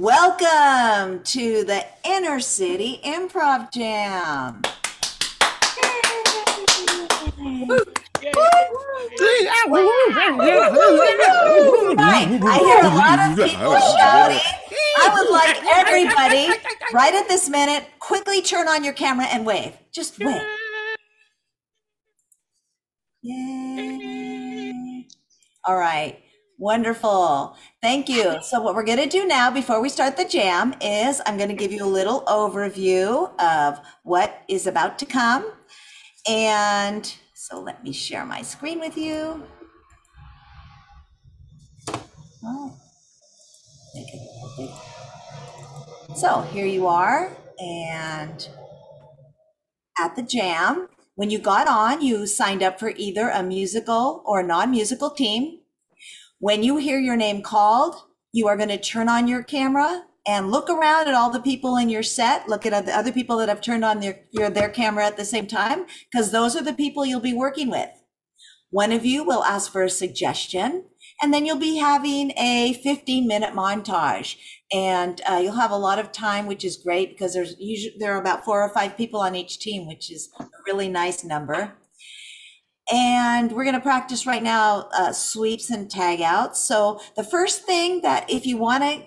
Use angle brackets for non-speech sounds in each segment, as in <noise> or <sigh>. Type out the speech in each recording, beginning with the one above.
Welcome to the InterCity Improv Jam. Right. I hear a lot of people shouting. I would like everybody, right at this minute, quickly turn on your camera and wave. Just wave. Yay. All right. Wonderful. Thank you. So, what we're going to do now before we start the jam is I'm going to give you a little overview of what is about to come. And so, let me share my screen with you. So, here you are. And at the jam, when you got on, you signed up for either a musical or non musical team. When you hear your name called, you are going to turn on your camera and look around at all the people in your set. Look at the other people that have turned on their, your, their camera at the same time, because those are the people you'll be working with. One of you will ask for a suggestion, and then you'll be having a 15 minute montage. And uh, you'll have a lot of time, which is great because there's usually there are about four or five people on each team, which is a really nice number. And we're going to practice right now uh, sweeps and tag outs. So the first thing that if you want to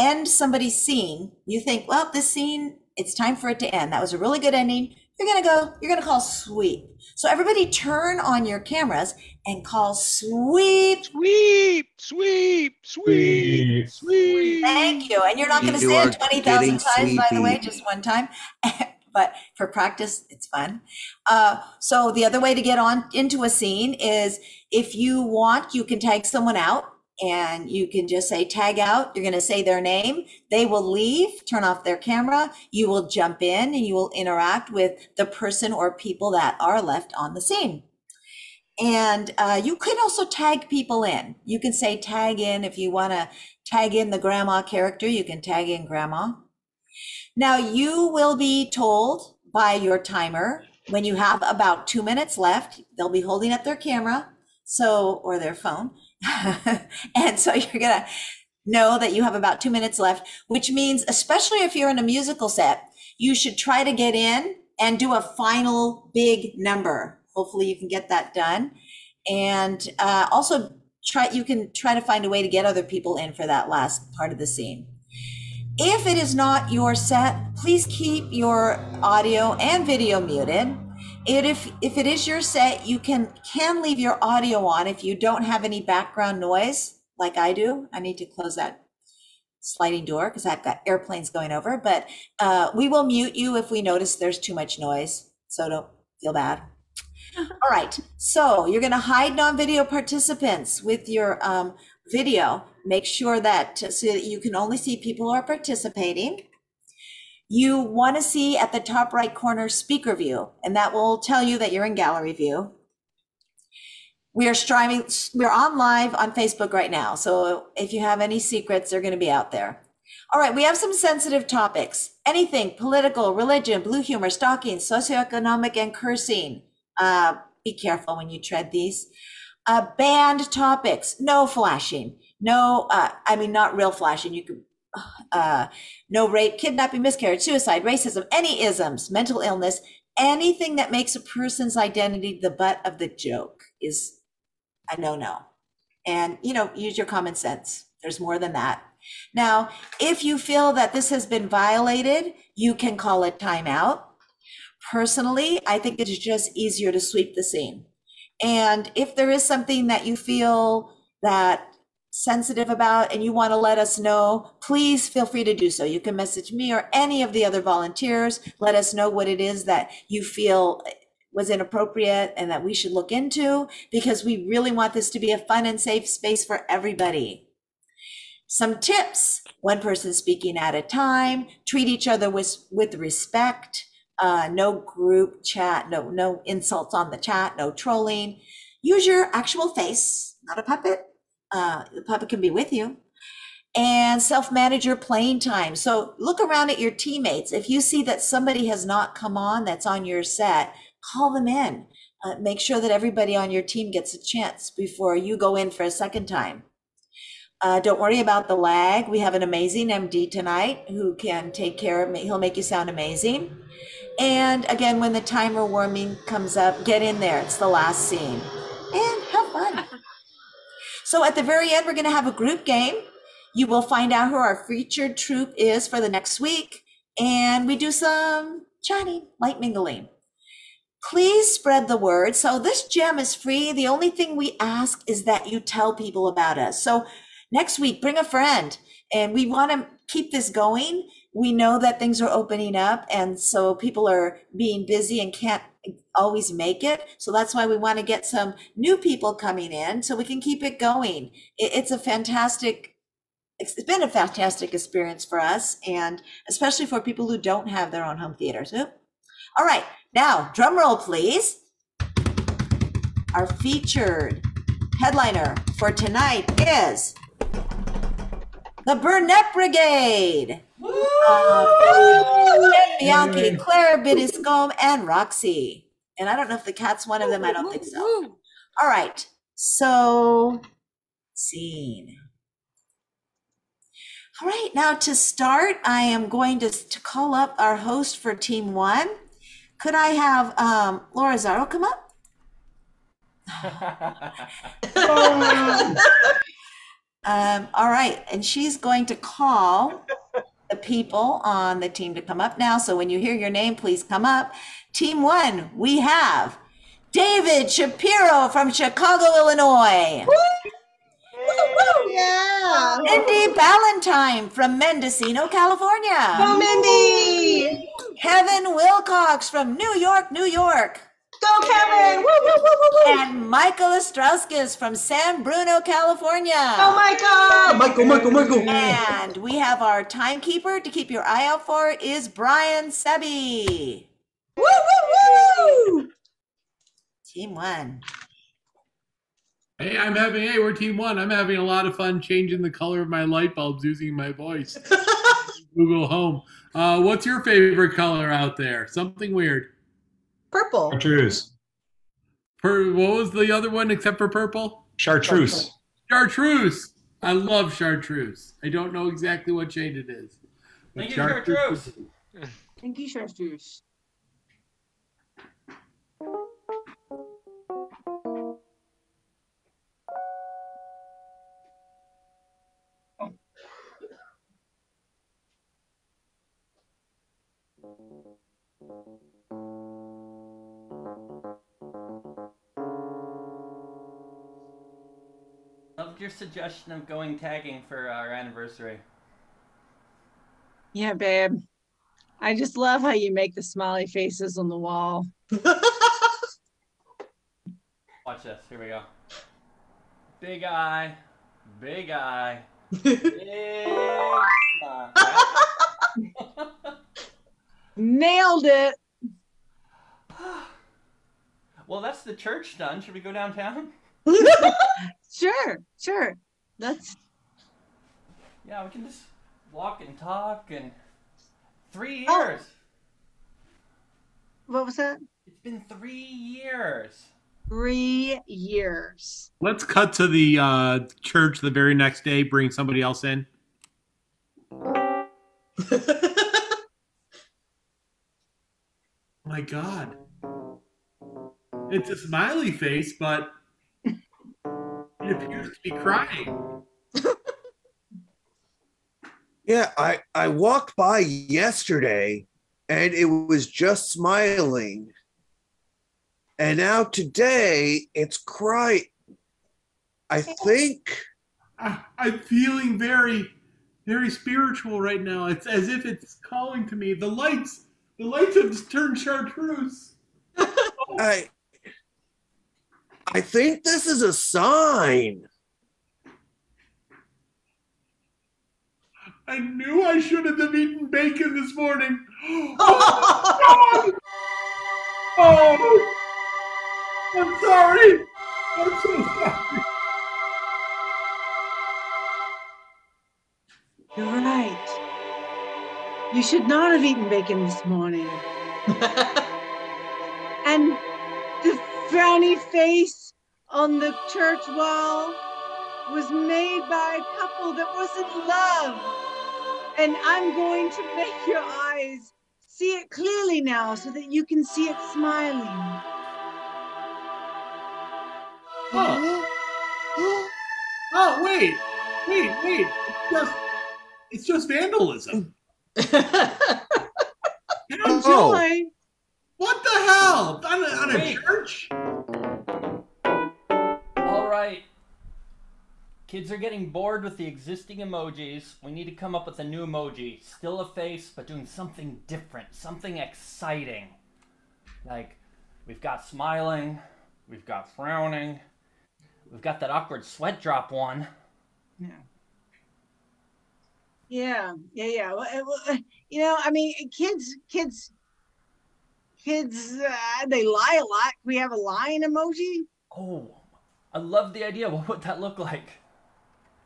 end somebody's scene, you think, well, this scene, it's time for it to end. That was a really good ending. You're going to go, you're going to call sweep. So everybody turn on your cameras and call sweep. Sweep, sweep, sweep, sweep. Thank you. And you're not going to say it 20,000 getting times, by the way, just one time. <laughs> but for practice, it's fun. Uh, so the other way to get on into a scene is if you want, you can tag someone out and you can just say tag out. You're going to say their name. They will leave, turn off their camera. You will jump in and you will interact with the person or people that are left on the scene. And uh, you can also tag people in. You can say tag in if you want to tag in the grandma character, you can tag in grandma. Now you will be told by your timer when you have about two minutes left, they'll be holding up their camera, so, or their phone. <laughs> and so you're going to know that you have about two minutes left, which means, especially if you're in a musical set, you should try to get in and do a final big number. Hopefully you can get that done. And uh, also try, you can try to find a way to get other people in for that last part of the scene. If it is not your set, please keep your audio and video muted. And if, if it is your set, you can, can leave your audio on if you don't have any background noise like I do. I need to close that sliding door because I've got airplanes going over, but uh, we will mute you if we notice there's too much noise. So don't feel bad. <laughs> All right, so you're going to hide non-video participants with your um, video. Make sure that so that you can only see people who are participating. You want to see at the top right corner speaker view, and that will tell you that you're in gallery view. We are striving, we're on live on Facebook right now. So if you have any secrets, they're going to be out there. All right, we have some sensitive topics. Anything political, religion, blue humor, stalking, socioeconomic, and cursing. Uh, be careful when you tread these. Uh, banned topics, no flashing, no, uh, I mean, not real flashing. You could, uh, no rape, kidnapping, miscarriage, suicide, racism, any isms, mental illness, anything that makes a person's identity the butt of the joke is a no no. And, you know, use your common sense. There's more than that. Now, if you feel that this has been violated, you can call it timeout. Personally, I think it's just easier to sweep the scene. And if there is something that you feel that sensitive about and you want to let us know, please feel free to do so. You can message me or any of the other volunteers. Let us know what it is that you feel eh, was inappropriate and that we should look into because we really want this to be a fun and safe space for everybody. Some tips one person speaking at a time, treat each other with, with respect. Uh, no group chat, no no insults on the chat, no trolling. Use your actual face, not a puppet. Uh, the puppet can be with you. And self-manage your playing time. So look around at your teammates. If you see that somebody has not come on that's on your set, call them in. Uh, make sure that everybody on your team gets a chance before you go in for a second time. Uh, don't worry about the lag. We have an amazing MD tonight who can take care of me. He'll make you sound amazing. And again, when the timer warming comes up, get in there. It's the last scene. And have fun. So at the very end, we're going to have a group game. You will find out who our featured troupe is for the next week. And we do some chatting, light mingling. Please spread the word. So this gem is free. The only thing we ask is that you tell people about us. So next week, bring a friend. And we want to keep this going. We know that things are opening up. And so people are being busy and can't always make it. So that's why we want to get some new people coming in so we can keep it going. It, it's a fantastic, it's been a fantastic experience for us and especially for people who don't have their own home theaters. All right, now drum roll, please. Our featured headliner for tonight is the Burnett Brigade. Uh, Jen Bianchi, Claire Bidiscombe, and Roxy. And I don't know if the cat's one of them. I don't think so. All right. So, scene. All right. Now to start, I am going to, to call up our host for team one. Could I have um, Laura Zaro come up? <laughs> Um, all right. And she's going to call the people on the team to come up now. So when you hear your name, please come up. Team one, we have David Shapiro from Chicago, Illinois. Woo! Yeah. Mindy Ballantyne from Mendocino, California. Go, Mindy. Kevin Wilcox from New York, New York. Go, Kevin. Woo, woo, woo, woo, woo. And Michael Astrauskas from San Bruno, California. Oh, Michael. Michael, Michael, Michael. And we have our timekeeper to keep your eye out for is Brian Sebby. Woo, woo, woo. Team one. Hey, I'm having, hey, we're team one. I'm having a lot of fun changing the color of my light bulbs using my voice. <laughs> Google Home. Uh, what's your favorite color out there? Something weird. Purple. Chartreuse. Per, what was the other one except for purple? Chartreuse. Chartreuse. I love chartreuse. I don't know exactly what shade it is. Thank you, chartreuse. Thank you, Chartreuse. Loved your suggestion of going tagging for our anniversary. Yeah, babe. I just love how you make the smiley faces on the wall. <laughs> Watch this. Here we go. Big eye. Big eye. <laughs> Big. Nailed it. <sighs> well, that's the church done. Should we go downtown? <laughs> Sure, sure. That's Yeah, we can just walk and talk and three years. what was that? It's been three years. Three years. Let's cut to the uh, church the very next day, bring somebody else in. <laughs> my God. It's a smiley face, but it appears to be crying. <laughs> Yeah, I I walked by yesterday and it was just smiling. And now today it's crying. I think I, I'm feeling very, very spiritual right now. It's as if it's calling to me. The lights, the lights have just turned chartreuse. <laughs> I I think this is a sign. I knew I shouldn't have eaten bacon this morning. <laughs> Oh, God! Oh, I'm sorry. I'm so sorry. You're right. You should not have eaten bacon this morning. <laughs> And the frowny face on the church wall. was made by a couple that was in love. And I'm going to make your eyes see it clearly now so that you can see it smiling. Oh. Oh, wait. Wait, wait. It's just, it's just vandalism. <laughs> Oh. Enjoy. What the hell? On a, on a church? All right. Kids are getting bored with the existing emojis. We need to come up with a new emoji. Still a face, but doing something different, something exciting. Like, we've got smiling, we've got frowning, we've got that awkward sweat drop one. Yeah. Yeah, yeah, yeah. Well, well, <laughs> you know, I mean, kids, kids, kids, uh, they lie a lot. We have a lying emoji, Oh, I love the idea. What would that look like?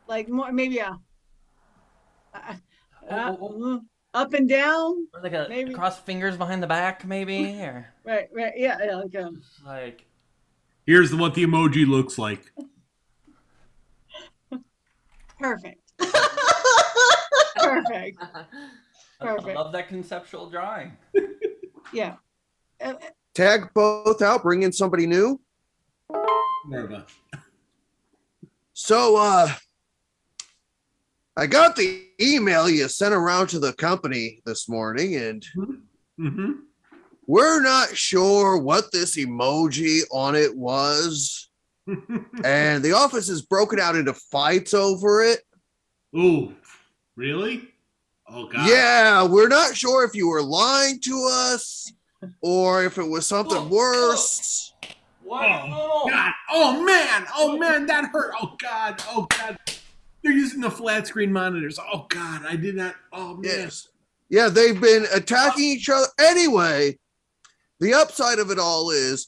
like more maybe a, uh, Oh, oh, oh. uh, up and down. Or like a Maybe. cross fingers behind the back, maybe, or <laughs> Right, right. Yeah, yeah. Like, um, like Here's what the emoji looks like. perfect. <laughs> <laughs> perfect. I, I Perfect. love that conceptual drawing. Yeah. Tag both out, bring in somebody new. Nerva. So, uh, I got the email you sent around to the company this morning, and Mm-hmm. we're not sure what this emoji on it was. <laughs> And the office is broken out into fights over it. Ooh, really? Oh god. Yeah, we're not sure if you were lying to us or if it was something oh, oh. worse. What? Oh, oh god. Oh man. Oh man, that hurt. Oh god. Oh god. They're using the flat screen monitors. Oh god, I did not. Oh man. Yes. Yeah, they've been attacking each other. Anyway, the upside of it all is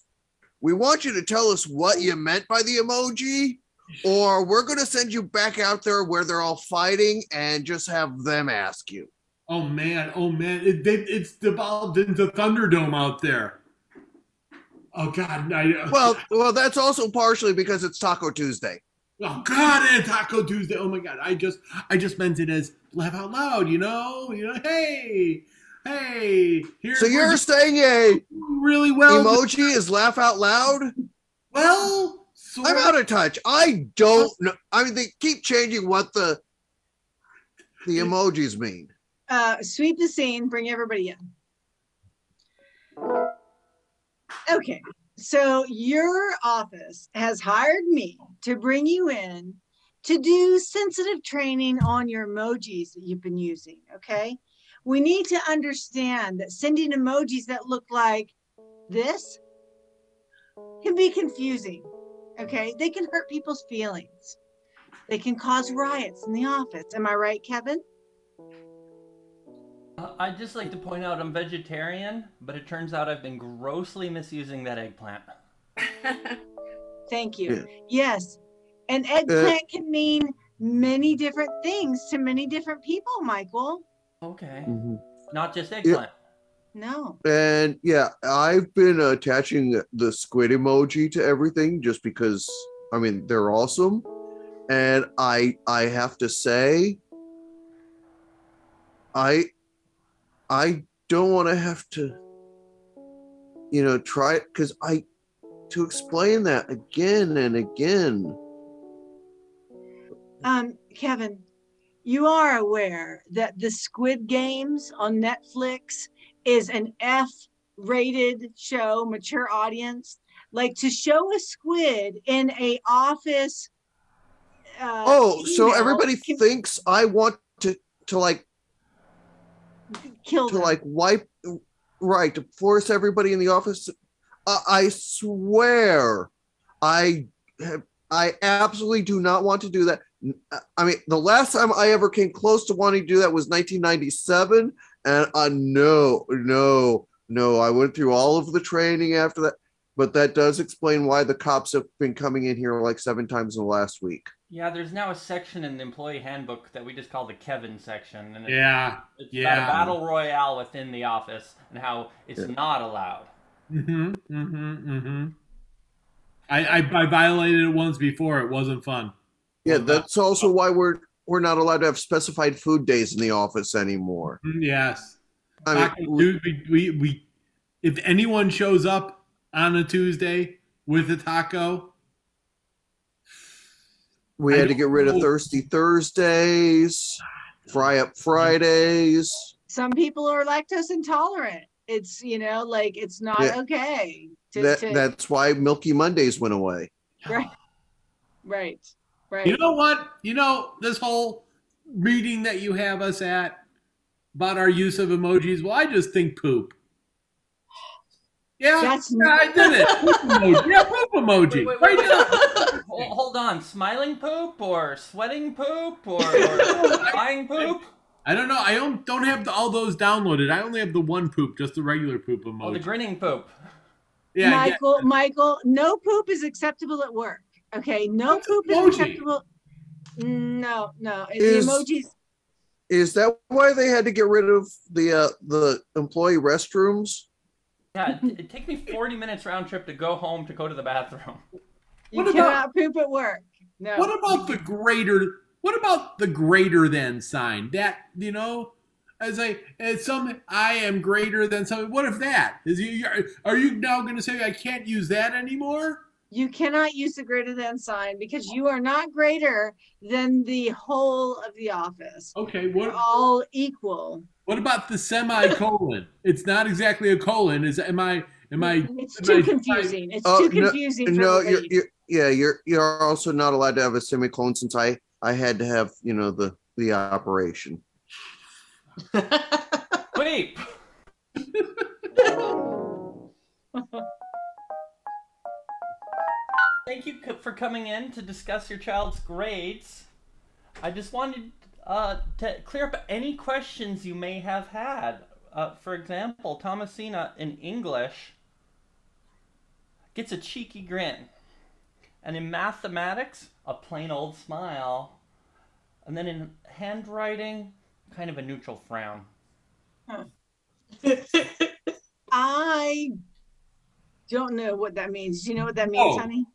we want you to tell us what you meant by the emoji, or we're going to send you back out there where they're all fighting and just have them ask you. Oh man. Oh man. It, it, it's devolved into Thunderdome out there. Oh god. I, uh, Well, well, that's also partially because it's Taco Tuesday. Oh God, and Taco Tuesday. Oh my God, I just I just meant it as laugh out loud. You know, you know. Hey, hey. Here, So you're saying a really well. emoji is laugh out loud? well, sort I'm out of touch. I don't know. I mean, they keep changing what the the emojis mean. Uh, sweep the scene, bring everybody in. Okay, so your office has hired me to bring you in to do sensitive training on your emojis that you've been using. Okay, we need to understand that sending emojis that look like this can be confusing. Okay, they can hurt people's feelings. They can cause riots in the office. Am I right, Kevin? Uh, I'd just like to point out I'm vegetarian, but it turns out I've been grossly misusing that eggplant. <laughs> Thank you. Yes. An eggplant can mean many different things to many different people, Michael. Okay. Mm-hmm. Not just eggplant. No. And yeah, I've been attaching the squid emoji to everything just because I mean they're awesome. And I I have to say I I don't want to have to you know try it because I to explain that again and again. Um, Kevin, you are aware that the Squid Games on Netflix is an F rated show, mature audience. Like to show a squid in a office. Uh, Oh, so everybody can thinks I want to to like kill to them. like wipe right to force everybody in the office uh, i swear i have i absolutely do not want to do that i mean the last time i ever came close to wanting to do that was 1997 and uh no no no i went through all of the training after that but that does explain why the cops have been coming in here like seven times in the last week Yeah, there's now a section in the employee handbook that we just call the Kevin section, and it's, Yeah. it's yeah. about a battle royale within the office and how it's Yeah. not allowed. Mm-hmm. Mm-hmm. Mm-hmm. I, I I violated it once before. It wasn't fun. Yeah, that's also why we're we're not allowed to have specified food days in the office anymore. Mm, Yes. I mean, we, Tuesday, we, we, we, if anyone shows up on a Tuesday with a taco, we I had to get rid of. Thirsty Thursdays, Fry Up Fridays. Some people are lactose intolerant. It's, you know, like it's not Yeah. okay. To, That to, that's why Milky Mondays went away. <laughs> right. Right. Right. you know what? You know, this whole meeting that you have us at about our use of emojis, well, I just think poop. Yeah, That's yeah, I did it. <laughs> Poop emoji. Yeah, poop emoji. Wait, wait, right wait, now. Wait. Hold, hold on. Smiling poop or sweating poop or, <laughs> or crying poop? I don't know. I don't, don't have the, all those downloaded. I only have the one poop, just the regular poop emoji. Oh, the grinning poop. yeah, yeah. Michael, Michael, no poop is acceptable at work. Okay, no What's poop is acceptable. No, no. Is- the emojis. Is that why they had to get rid of the uh, the employee restrooms? Yeah, it, it takes me 40 minutes round trip to go home to go to the bathroom. You What cannot about- poop at work. No. What about the greater? What about the greater than sign? That you know, as a as some I am greater than something. What if that is you? Are you now going to say I can't use that anymore? You cannot use the greater than sign because you are not greater than the whole of the office. Okay. We're What all equal. what about the semicolon? it's not exactly a colon. Is am I am I? It's am too I- confusing. It's Oh, too no- confusing for No, you're, you're yeah, you're you're also not allowed to have a semicolon since I I had to have you know the the operation. Bleep! Thank you for coming in to discuss your child's grades. I just wanted uh, to clear up any questions you may have had. Uh, for example, Thomasina in English gets a cheeky grin. And in mathematics, a plain old smile. And then in handwriting, kind of a neutral frown. I don't know what that means. Do you know what that means, Oh. honey?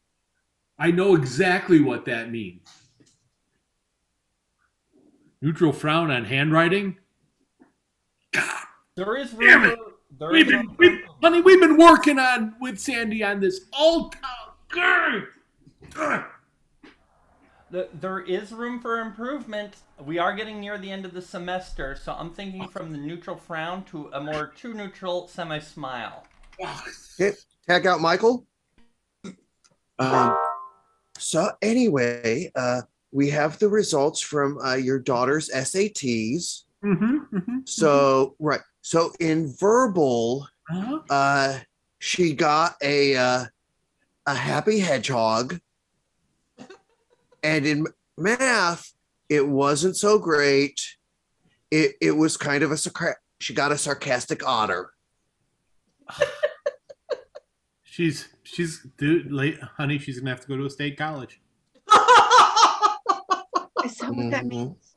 I know exactly what that means. Neutral frown on handwriting. God, There is Damn room. it. There we've is been, room we, for, honey, we've been working on with Sandy on this all time. Grr. The, there is room for improvement. We are getting near the end of the semester, so I'm thinking from the neutral frown to a more true neutral semi smile. Okay, tag out Michael. Um, so anyway, uh, we have the results from uh, your daughter's SATs. Mm-hmm, mm-hmm. So right, so in verbal, Uh-huh. uh, she got a uh, a happy hedgehog, and in math, it wasn't so great. It it was kind of a sarca- she got a sarcastic otter. <laughs> She's she's dude, late, honey. She's gonna have to go to a state college. Is that what that Mhm. means?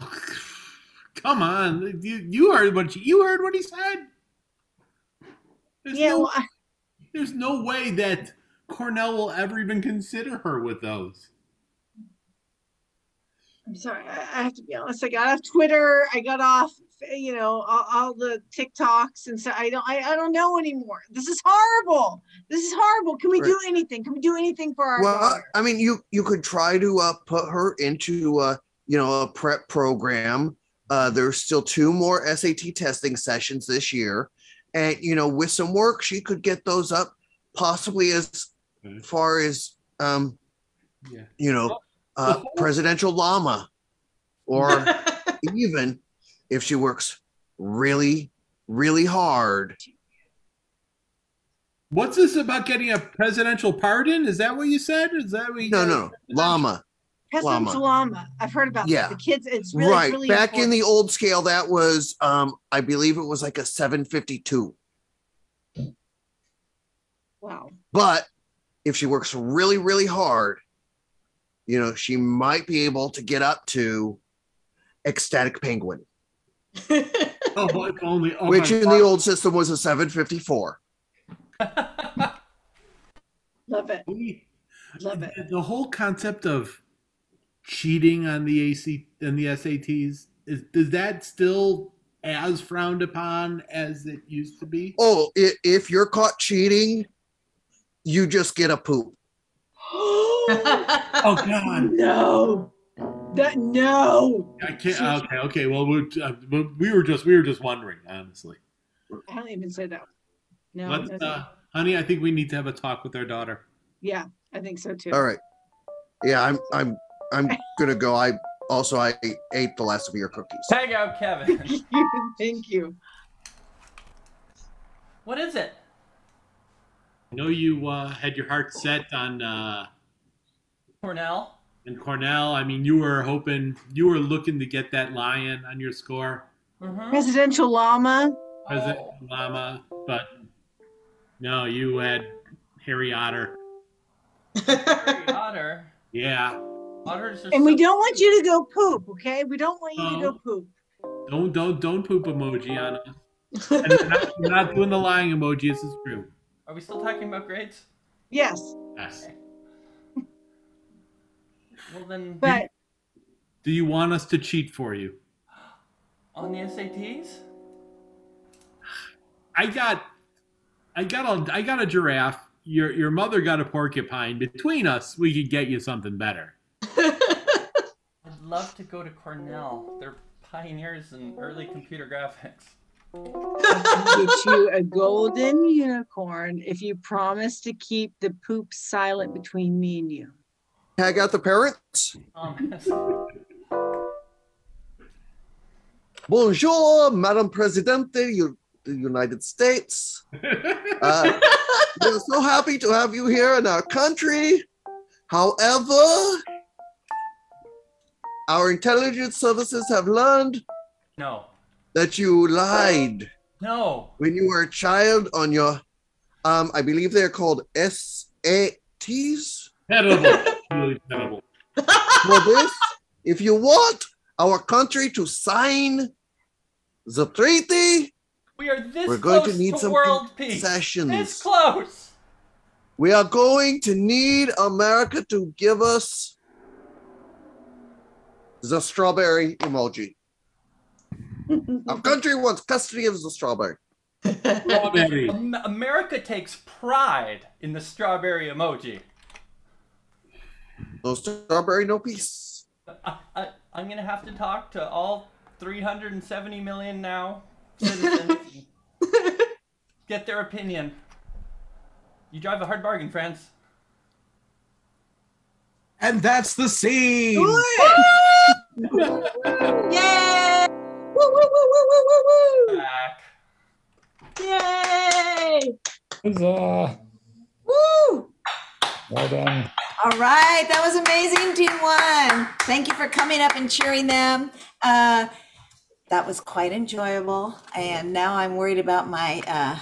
<laughs> Come on, you you heard what you, you heard what he said. There's Yeah, no, well, I- there's no way that Cornell will ever even consider her with those. I'm sorry. I I have to be honest. I got off Twitter. I got off, you know, all, all the TikToks, and so I don't. I, I don't know anymore. This is horrible. This is horrible. Can we do anything? Can we do anything for our Well, daughter? I mean, you you could try to uh, put her into uh, you know a prep program. Uh, there's still two more SAT testing sessions this year, and you know with some work she could get those up possibly as far as um, Yeah. you know uh, presidential llama, or <laughs> even if she works really really hard. What's this about getting a presidential pardon? Is that what you said? Is that what you No, no, no, llama. President's llama. I've heard about Yeah. that. The kids. It's really right really back in the old scale that was um i believe it was like a 752 Wow. but if she works really really hard you know she might be able to get up to ecstatic penguin <laughs> Oh, if only. Oh which my in the old system was a 754 <laughs> Love it. We- Love it. the whole concept of cheating on the AC and the SATs? Is does that still as frowned upon as it used to be? Oh, if you're caught cheating, you just get a poop. <gasps> <laughs> <laughs> Oh God. No. That no. I can't. Okay, okay. Well, we, uh, we were just we were just wondering, honestly. I don't even say that. No. Let's, uh, honey, I think we need to have a talk with our daughter. yeah, I think so too. All right. Yeah, I'm <laughs> I'm I'm gonna go. I also I ate the last of your cookies. Tag out Kevin. <laughs> Thank you. Thank you. what is it? I know you uh, had your heart set on uh, Cornell? And Cornell. I mean, you were hoping, you were looking to get that lion on your score, Mm-hmm. Presidential llama. President Obama, but no, you had Harry Otter. Harry <laughs> Otter. Yeah, Otters are And we don't want you to go poop, okay? We don't want you to go poop. don't don't don't poop emoji on us. <laughs> And we're not, we're not doing the lying emoji. This is true. Are we still talking about grades? Yes, Yes. Well then, but Do you want us to cheat for you? on the SATs? I got, I got a, I got a giraffe. Your your mother got a porcupine. Between us, we could get you something better. <laughs> I'd love to go to Cornell. They're pioneers in early computer graphics. get you a golden unicorn if you promise to keep the poop silent between me and you. Tag out the parents. Um, Bonjour, Madam Presidente, you, the United States. <laughs> Uh, we're so happy to have you here in our country. However, our intelligence services have learned no. that you lied No. when you were a child on your, um, I believe they're called SATs. Terrible, <laughs> really terrible. <laughs> For this, if you want our country to sign the treaty, We are this we're going close to need some world peace. This close. We are going to need America to give us the strawberry emoji. <laughs> Our country wants custody of the strawberry. <laughs> Strawberry. America takes pride in the strawberry emoji. No strawberry, no peace. I, I, I'm gonna have to talk to all 370 million now citizens. <laughs> get their opinion. You drive a hard bargain, friends. And that's the scene. <laughs> Yay! Woo, woo, woo, woo, woo, woo, woo! Back. Yay! Huzzah! Woo! Well done. All right, that was amazing, Team One. Thank you for coming up and cheering them. Uh, that was quite enjoyable. And now I'm worried about my uh,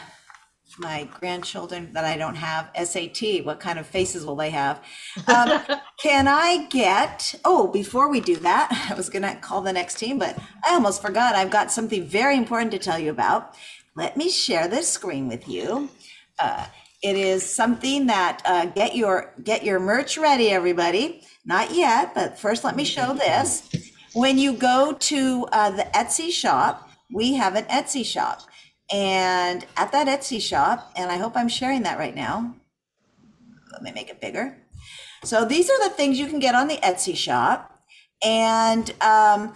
my grandchildren that I don't have SAT. What kind of faces will they have? Um, <laughs> can I get? Oh, before we do that, <laughs> I was going to call the next team, but I almost forgot. I've got something very important to tell you about. Let me share this screen with you. Uh, it is something that uh, get your get your merch ready, everybody. Not yet, but first let me show this. When you go to uh, the Etsy shop, we have an Etsy shop, and at that Etsy shop, and I hope I'm sharing that right now. Let me make it bigger. So these are the things you can get on the Etsy shop, and um,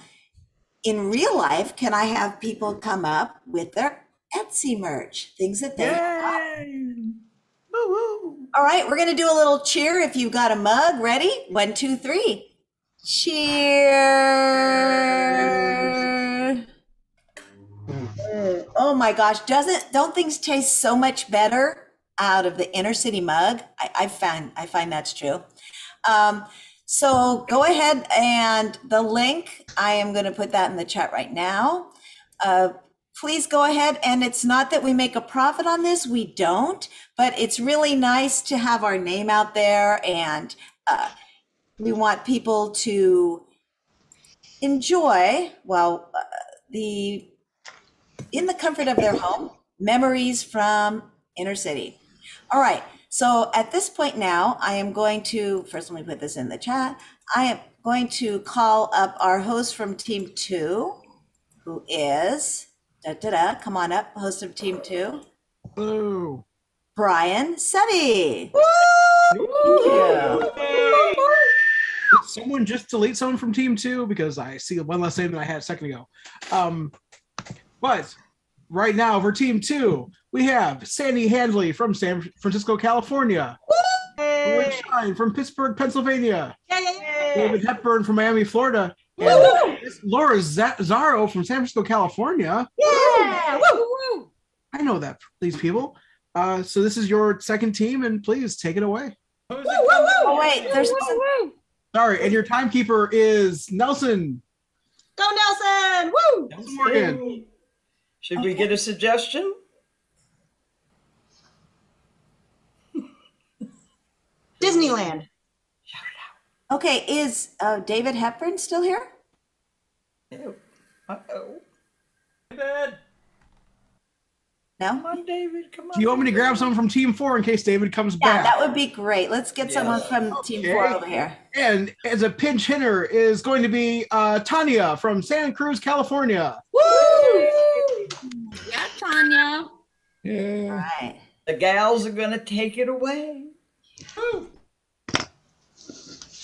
in real life, can I have people come up with their Etsy merch, things that they all right, we're gonna do a little cheer if you've got a mug. Ready? One, two, three. Cheer. Oh my gosh, doesn't don't things taste so much better out of the InterCity mug? I, I find I find that's true. Um, so go ahead and the link, I am gonna put that in the chat right now. Uh, please go ahead. And it's not that we make a profit on this, we don't, but it's really nice to have our name out there and uh, we want people to enjoy, well, uh, the in the comfort of their home, memories from InterCity. All right. So at this point now, I am going to first let me put this in the chat. I am going to call up our host from Team Two, who is, da da da, come on up, host of Team Two, Boo. Brian Sebby. Did someone just delete someone from team two because I see one less name than I had a second ago. Um, but right now for team two, we have Sandy Handley from San Francisco, California. Roy Shine from Pittsburgh, Pennsylvania. David Hepburn from Miami, Florida. And Laura Z- Zaro from San Francisco, California. Yeah. Woo. I know that these people. Uh, so this is your second team, and please take it away. Woo, woo. Oh wait, there's Sorry, and your timekeeper is Nelson Go Nelson. Woo. Morgan. Should we get a suggestion? Disneyland. Okay. Is uh, David Hepburn still here? Uh-oh. David? No. Come on, David. Come on. Do you want me to grab someone from Team Four in case David comes Yeah, back? that would be great. Let's get someone from Team Four over here. And as a pinch hitter is going to be uh, Tanya from Santa Cruz, California. Woo. Yeah, Tanya. All Yeah. right. The gals are gonna take it away.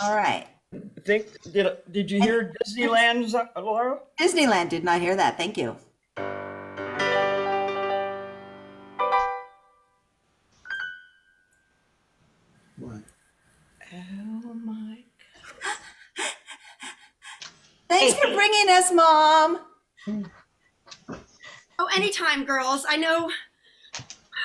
All right. I Think did did you hear Disneyland, uh, Laura? Disneyland did not hear that. Thank you. Oh my! <laughs> Thanks for bringing us, Mom. Oh, anytime, girls. I know.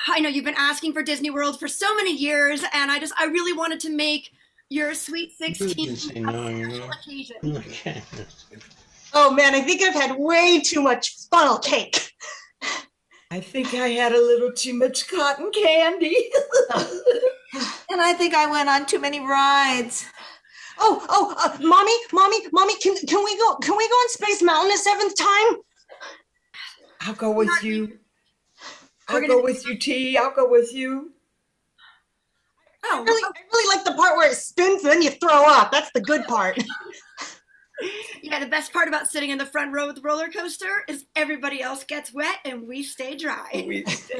I know you've been asking for Disney World for so many years, and I just, I really wanted to make your Sweet 16 a special occasion. Oh man, I think I've had way too much funnel cake. I think I had a little too much cotton candy. <laughs> And I think I went on too many rides. Oh, oh, uh, mommy, mommy, mommy, can can we go? Can we go on Space Mountain a seventh time? I'll go with you. I'll go with you, T. I'll go with you. Oh, Really, I really like the part where it spins and then you throw up. That's the good part. <laughs> yeah, the best part about sitting in the front row of the roller coaster is everybody else gets wet and we stay dry. We- <laughs>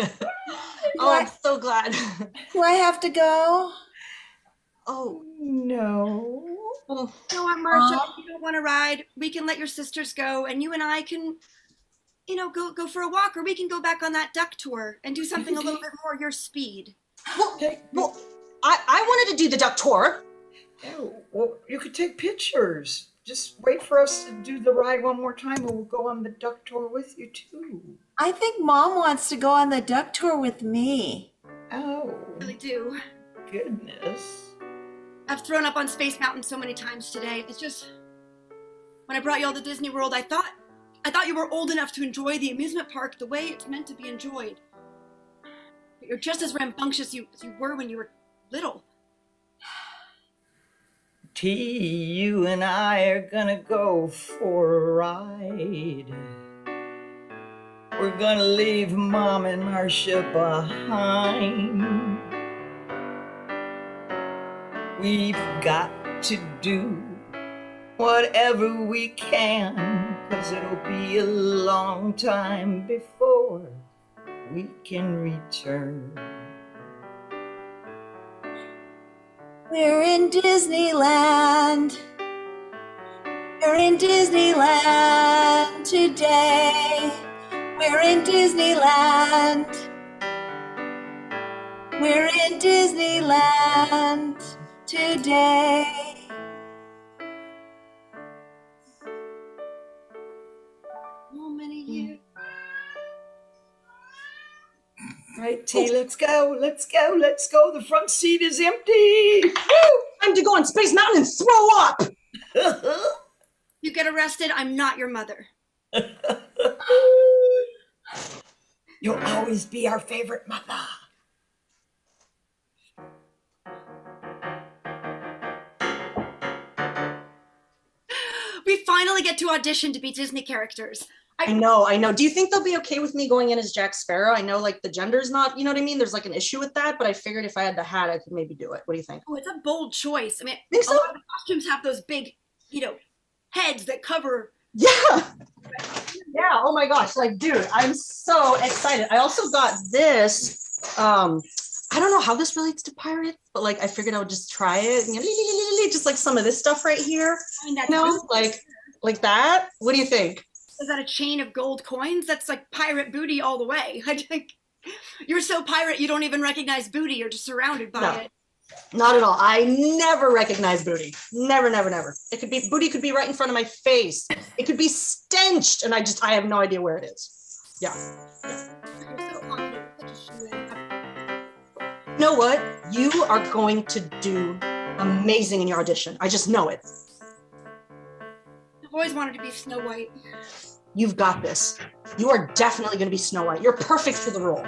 oh, I'm so glad. Do I have to go? Oh, no. oh, You know what, Marcia? If you don't want to ride, we can let your sisters go, and you and I can, you know, go go for a walk, or we can go back on that duck tour and do something a little <laughs> bit more your speed. well, Take, well, I I wanted to do the duck tour. oh, well, you could take pictures. Just wait for us to do the ride one more time, and we'll go on the duck tour with you too. I think Mom wants to go on the duck tour with me. Oh, I really do. goodness. I've thrown up on Space Mountain so many times today. It's just when I brought you all to Disney World, I thought I thought you were old enough to enjoy the amusement park the way it's meant to be enjoyed. But you're just as rambunctious you, as you were when you were little. T, you and I are gonna go for a ride. We're gonna leave Mom and Marcia behind. We've got to do whatever we can, cause it'll be a long time before we can return. We're in Disneyland. We're in Disneyland today. We're in Disneyland. We're in Disneyland today. Right, oh. T, let's go, let's go, let's go. The front seat is empty. Time to go on Space Mountain and throw up. <laughs> You get arrested, I'm not your mother. <laughs> You'll always be our favorite mother. We finally get to audition to be Disney characters. I know, I know. Do you think they'll be okay with me going in as Jack Sparrow? I know, like the gender's not, you know what I mean. There's like an issue with that, but I figured if I had the hat, I could maybe do it. What do you think? Oh, it's a bold choice. I mean, Think so? the costumes have those big you know, heads that cover. Yeah. Yeah. Oh my gosh. Like, dude, I'm so excited. I also got this. Um, I don't know how this relates to pirates, but like I figured I would just try it. You <laughs> know, Just like some of this stuff right here. I mean, that's You know, like like that. What do you think? Is that a chain of gold coins? That's like pirate booty all the way. <laughs> I think you're so pirate you don't even recognize booty. You're just surrounded by No. it. Not at all. I never recognize booty. Never, never, never. It could be booty could be right in front of my face. It could be stenched, and I just I have no idea where it is. Yeah. You're so confident. Such a shoo-in. You know what? You are going to do amazing in your audition. I just know it. I've always wanted to be Snow White. You've got this. You are definitely going to be Snow White. You're perfect for the role.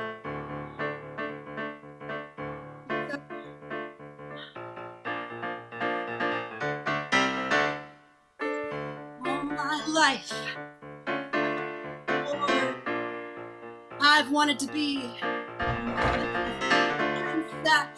all my life. I've wanted to be that.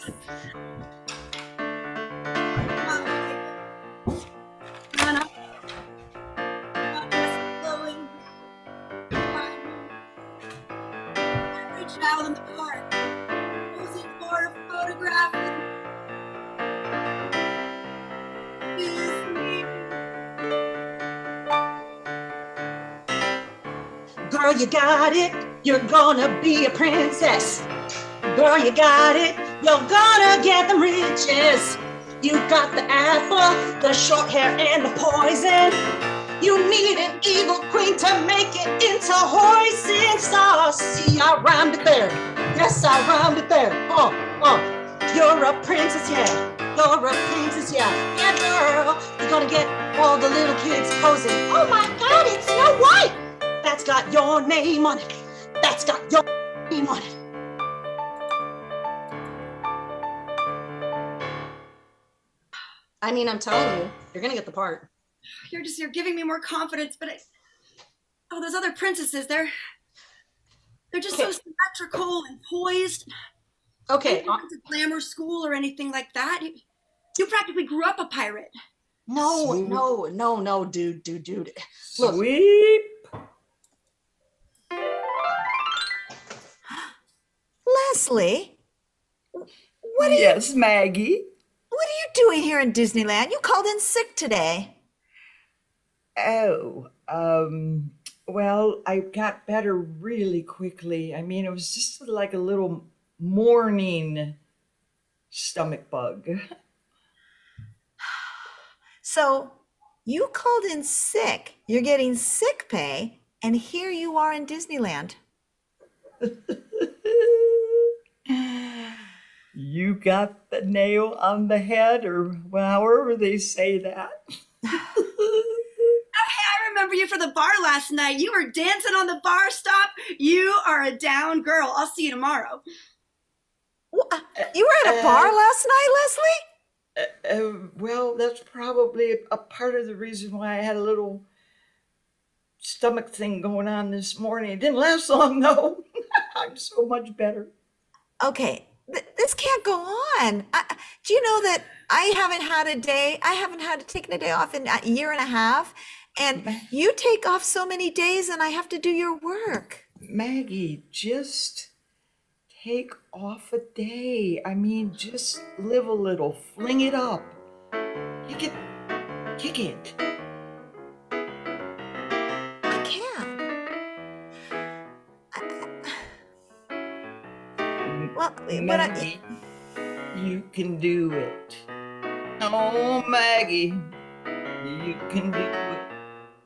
You got it. You're gonna be a princess. Girl, you got it. You're gonna get the riches. You got the apple, the short hair, and the poison. You need an evil queen to make it into hoisin sauce. Oh, see, I rhymed it there. Yes, I rhymed it there. Oh, oh. You're a princess, yeah. You're a princess, yeah. Yeah, girl. You're gonna get all the little kids posing. Oh my God, it's Snow White. That's got your name on it. That's got your name on it. I mean, I'm telling you, you're gonna get the part. You're just you're giving me more confidence, but I, oh, those other princesses, they're they're just so symmetrical and poised. Okay. You went to glamour school or anything like that. You, you practically grew up a pirate. No, no, no, no, dude, dude, dude. Look, Sweep. Leslie, what are you Yes, Maggie. what are you doing here in Disneyland? You called in sick today. Oh, um, well, I got better really quickly. I mean, it was just like a little morning stomach bug. <sighs> So you called in sick. You're getting sick pay, and here you are in Disneyland. <laughs> You got the nail on the head, or however they say that. Oh, <laughs> hey, I remember you for the bar last night. You were dancing on the bar stop. You are a down girl. I'll see you tomorrow. You were at a bar last night, Leslie? Uh, well, that's probably a part of the reason why I had a little stomach thing going on this morning. It didn't last long, though. <laughs> I'm so much better. Okay, th- this can't go on. I, do you know that I haven't had a day, I haven't had taken a day off in a year and a half, and you take off so many days and I have to do your work. Maggie, just take off a day. I mean, just live a little, fling it up. Kick it, kick it. Well, but I, Maggie, you can do it. Oh, Maggie, you can do it.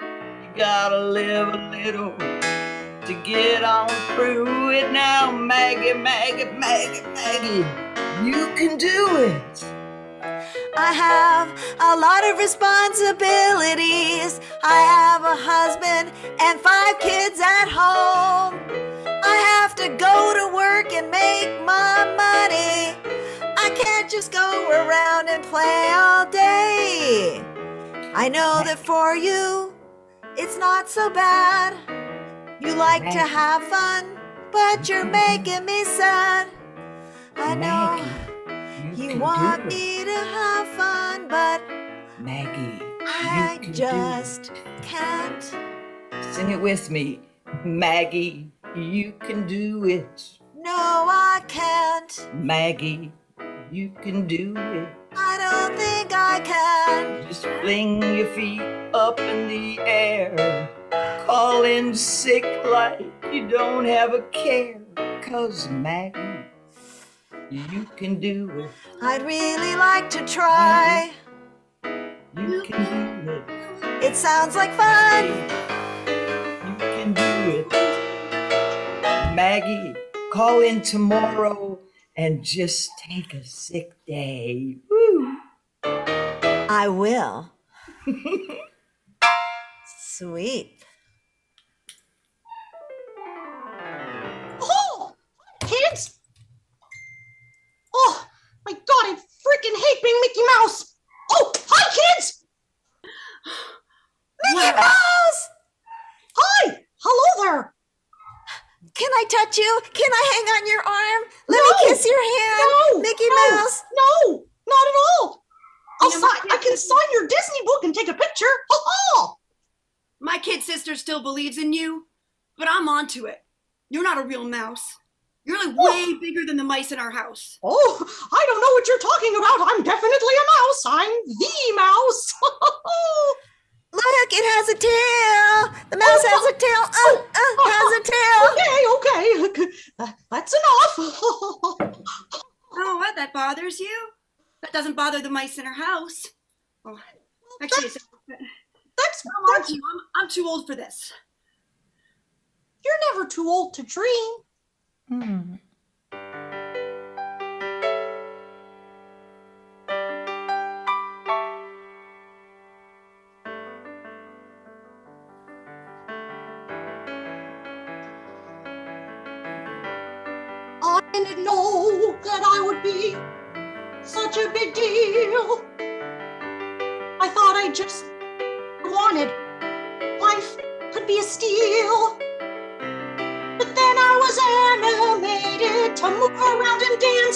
You gotta live a little to get on through it now, Maggie, Maggie, Maggie, Maggie. You can do it. I have a lot of responsibilities. I have a husband and five kids at home. I have to go I know that for you, it's not so bad. You like to have fun, but you're mm-hmm. making me sad. I know you, you want me to have fun, but Maggie, I I can just can't. Sing it with me. Maggie, you can do it. No, I can't. Maggie, you can do it. I don't think I can. Just fling your feet up in the air. Call in sick like you don't have a care. Cause Maggie, you can do it. I'd really like to try. You can do it. It sounds like fun. You can do it. Maggie, call in tomorrow and just take a sick day. Woo. I will. <laughs> Sweet. Oh, kids! Oh, my God, I freaking hate being Mickey Mouse! Oh, hi, kids! Mickey Wow. Mouse! Hi! Hello there! Can I touch you? Can I hang on your arm? Let No. me kiss your hand. No, Mickey no, Mouse. No, not at all! I'll You know, sign, I can sign your Disney book and take a picture! Ha-ha! My kid sister still believes in you, but I'm onto it. You're not a real mouse. You're like oh. way bigger than the mice in our house. Oh, I don't know what you're talking about. I'm definitely a mouse. I'm the mouse. <laughs> Look, it has a tail. The mouse has a tail. Uh, uh, has a tail. okay, okay. Uh, That's enough. <laughs> Oh, what? That bothers you? That doesn't bother the mice in our house. Oh, actually, it's, That's, I'm, on that's you. I'm, I'm too old for this. you're never too old to dream. Hmm.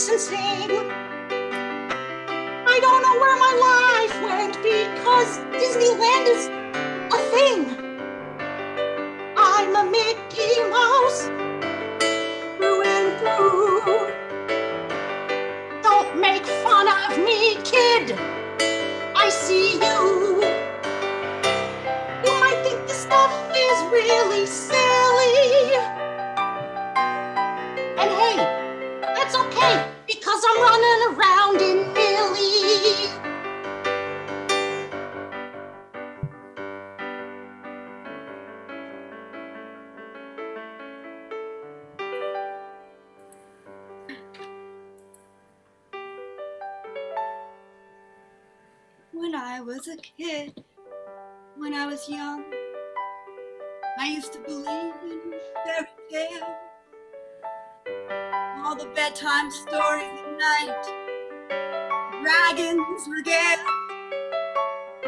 Dance. I don't know where my life went because Disneyland is a thing. Bedtime stories at night, dragons were.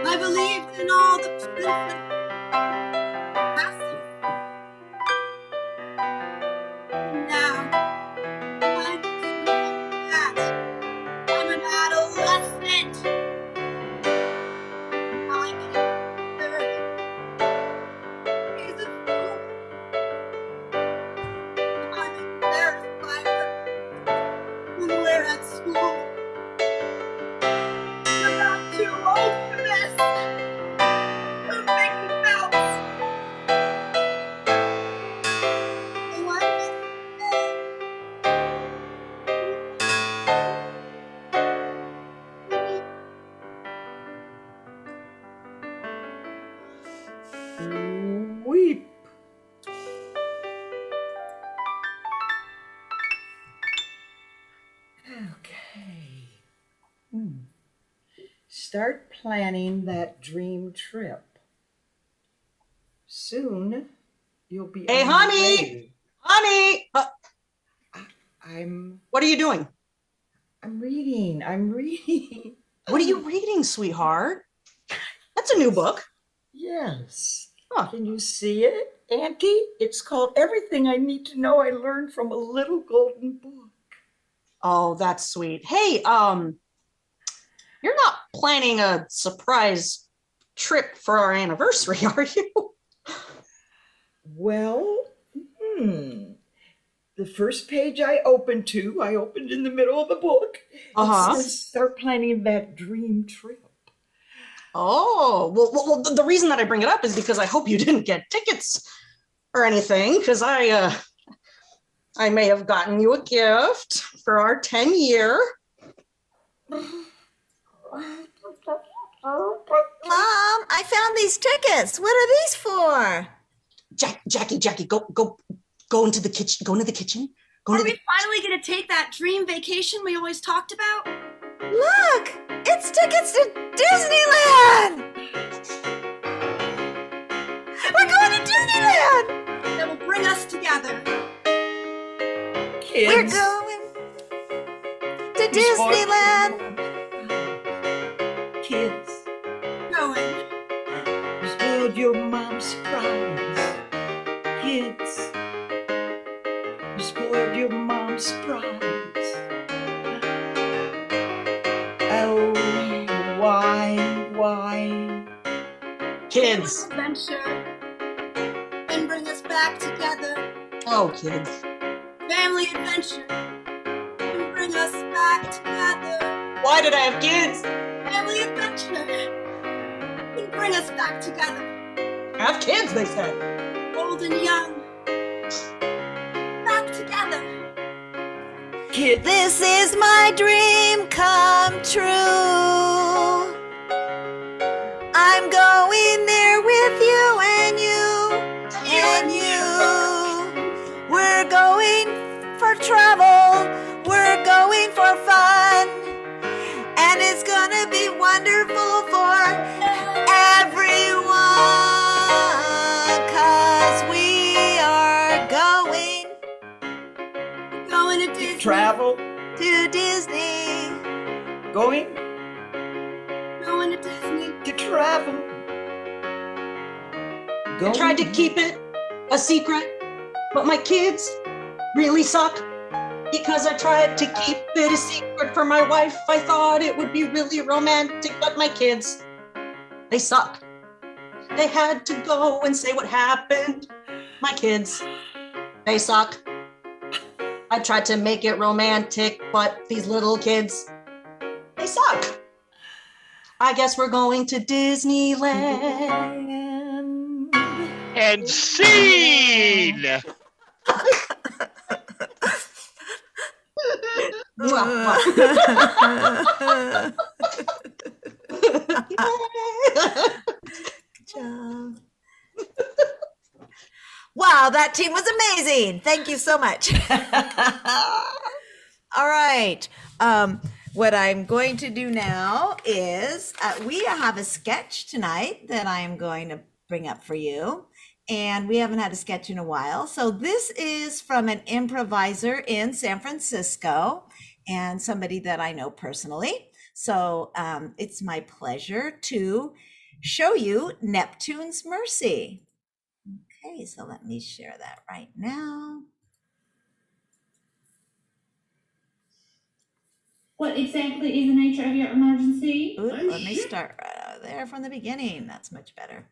I believed in all the princess planning that dream trip. Soon you'll be. Hey, honey! Honey, uh, I'm what are you doing? I'm reading. I'm reading. What are you reading, sweetheart? That's a new book. Yes. Huh. Can you see it, Auntie? It's called Everything I Need to Know I Learned from a Little Golden Book. Oh, that's sweet. Hey, um, you're not planning a surprise trip for our anniversary, <laughs> are you? Well, hmm. The first page I opened to, I opened in the middle of the book. Uh-huh. says, Start planning that dream trip. Oh, well, well, the reason that I bring it up is because I hope you didn't get tickets or anything, because I, uh, I may have gotten you a gift for our 10 year. <laughs> Mom, I found these tickets. What are these for? Jack, Jackie, Jackie, go, go, go into the kitchen. Go into the kitchen. Go Are we the, finally gonna take that dream vacation we always talked about? Look, it's tickets to Disneyland. We're going to Disneyland. That will bring us together. Kids. We're going to Disneyland. Your mom's surprise. Oh, why, why? kids. Adventure. And bring us back together. Oh, kids. Family adventure. And bring us back together. Why did I have kids? Family adventure. And bring us back together. Have kids, they said. Old and young. This is my dream come true. Going Going to Disney. to travel. I tried to keep it a secret, but my kids really suck because I tried to keep it a secret for my wife. I thought it would be really romantic, but my kids, they suck. They had to go and say what happened. My kids, they suck. I tried to make it romantic, but these little kids, they suck. I guess we're going to Disneyland. And scene. Wow, that team was amazing. Thank you so much. <laughs> All right. Um, what I'm going to do now is uh, we have a sketch tonight that I am going to bring up for you. And we haven't had a sketch in a while. So this is from an improviser in San Francisco and somebody that I know personally. So um, it's my pleasure to show you Neptune's Mercy. Okay, so let me share that right now. What exactly is the nature of your emergency? Ooh, let me start right out there from the beginning. That's much better.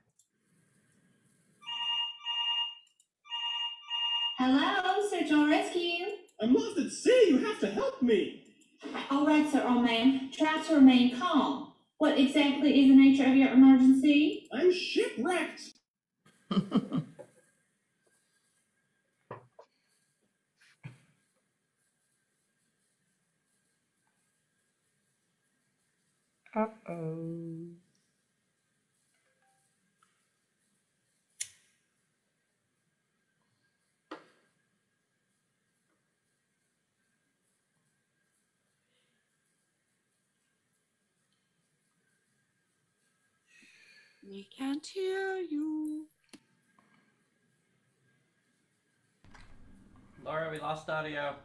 Hello, search and rescue. I'm lost at sea. You have to help me. All right, sir, old man. Try to remain calm. What exactly is the nature of your emergency? I'm shipwrecked. <laughs> Uh-oh. We can't hear you. Laura, we lost audio.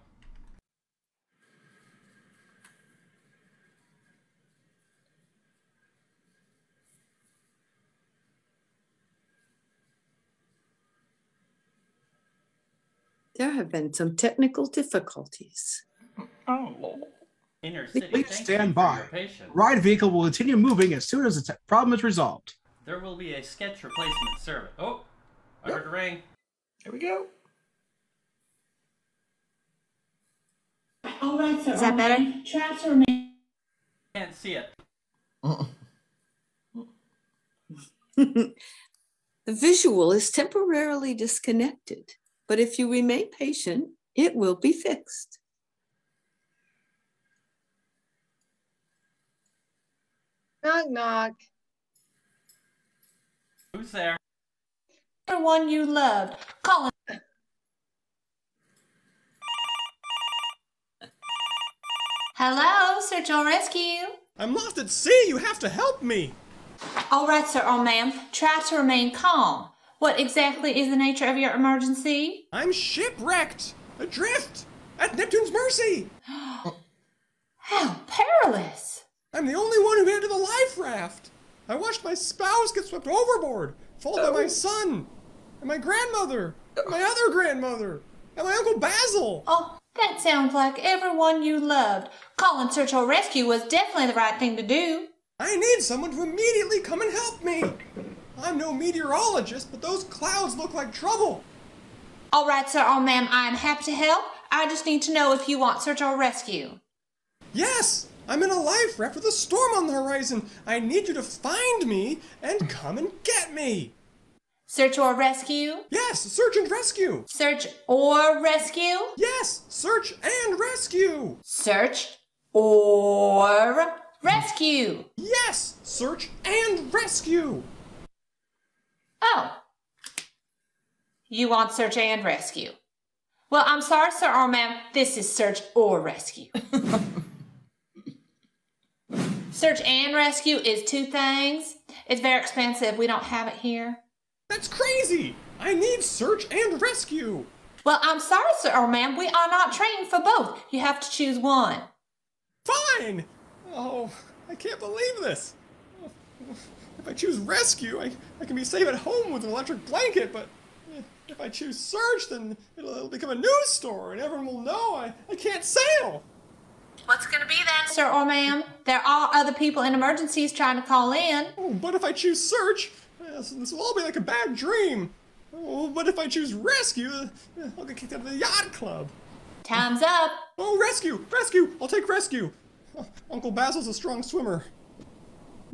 There have been some technical difficulties. Oh. Inner city. Please thank stand by. Ride vehicle will continue moving as soon as the te- problem is resolved. There will be a sketch replacement service. Oh, I heard a ring. Here we go. All right, sir. Is that better? man. Try to remain. Can't see it. <laughs> the visual is temporarily disconnected, but if you remain patient, it will be fixed. Knock, knock. Who's there? The one you loved. Calling. Hello, search and rescue. I'm lost at sea. You have to help me. All right, sir. Oh, ma'am. Try to remain calm. What exactly is the nature of your emergency? I'm shipwrecked, adrift at Neptune's mercy. <gasps> How perilous! I'm the only one who made it to the life raft. I watched my spouse get swept overboard, followed by my oh. son, and my grandmother, and my other grandmother, and my uncle Basil. Oh, that sounds like everyone you loved. Calling search or rescue was definitely the right thing to do. I need someone to immediately come and help me. I'm no meteorologist, but those clouds look like trouble. All right, sir. Oh, ma'am. I am happy to help. I just need to know if you want search or rescue. Yes, I'm in a life raft with a storm on the horizon. I need you to find me and come and get me. Search or rescue? Yes, search and rescue. Search or rescue? Yes, search and rescue. Search or rescue. Yes, search and rescue. Oh. You want search and rescue. Well, I'm sorry, sir or ma'am. This is search or rescue. <laughs> search and rescue is two things. It's very expensive. We don't have it here. That's crazy. I need search and rescue. Well, I'm sorry, sir or ma'am. We are not trained for both. You have to choose one. Fine. Oh, I can't believe this. If I choose rescue, I, I can be safe at home with an electric blanket, but if I choose search, then it'll, it'll become a news story and everyone will know I, I can't sail. What's going to be then, sir or ma'am? There are other people in emergencies trying to call in. Oh, but if I choose search, this, this will all be like a bad dream. Oh, but if I choose rescue, eh, I'll get kicked out of the yacht club. Time's up. Oh, rescue! Rescue! I'll take rescue. Uncle Basil's a strong swimmer.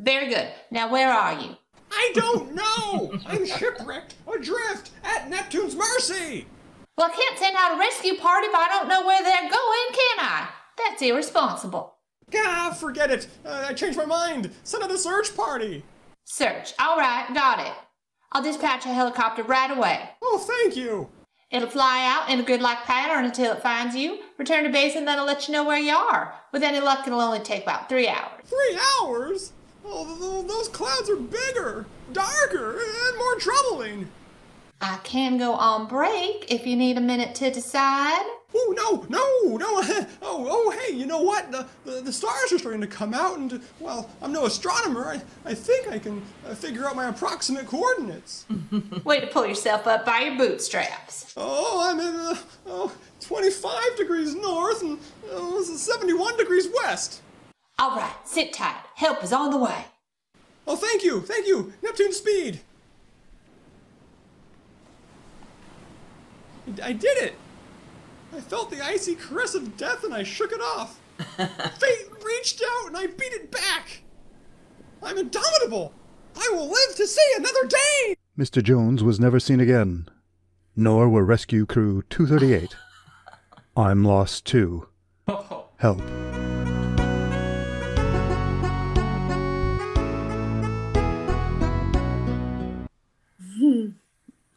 Very good. Now, where are you? I don't know! I'm shipwrecked, adrift, at Neptune's mercy! Well, I can't send out a rescue party if I don't know where they're going, can I? That's irresponsible. Ah, forget it. Uh, I changed my mind. Send out a search party. Search. All right, got it. I'll dispatch a helicopter right away. Oh, thank you. It'll fly out in a good like pattern until it finds you, return to base, and then it'll let you know where you are. With any luck, it'll only take about three hours. Three hours? Oh, th- th- those clouds are bigger, darker, and more troubling. I can go on break if you need a minute to decide. Oh, no, no, no. <laughs> Oh, oh, hey, you know what? The, the, the stars are starting to come out, and, well, I'm no astronomer. I, I think I can uh, figure out my approximate coordinates. <laughs> Way to pull yourself up by your bootstraps. Oh, I'm in uh, oh, 25 degrees north and uh, 71 degrees west. All right, sit tight. Help is on the way. Oh, thank you, thank you. Neptune speed. I did it. I felt the icy caress of death and I shook it off. <laughs> Fate reached out and I beat it back. I'm indomitable. I will live to see another day. Mr. Jones was never seen again, nor were Rescue Crew 238. <laughs> I'm lost too. Help.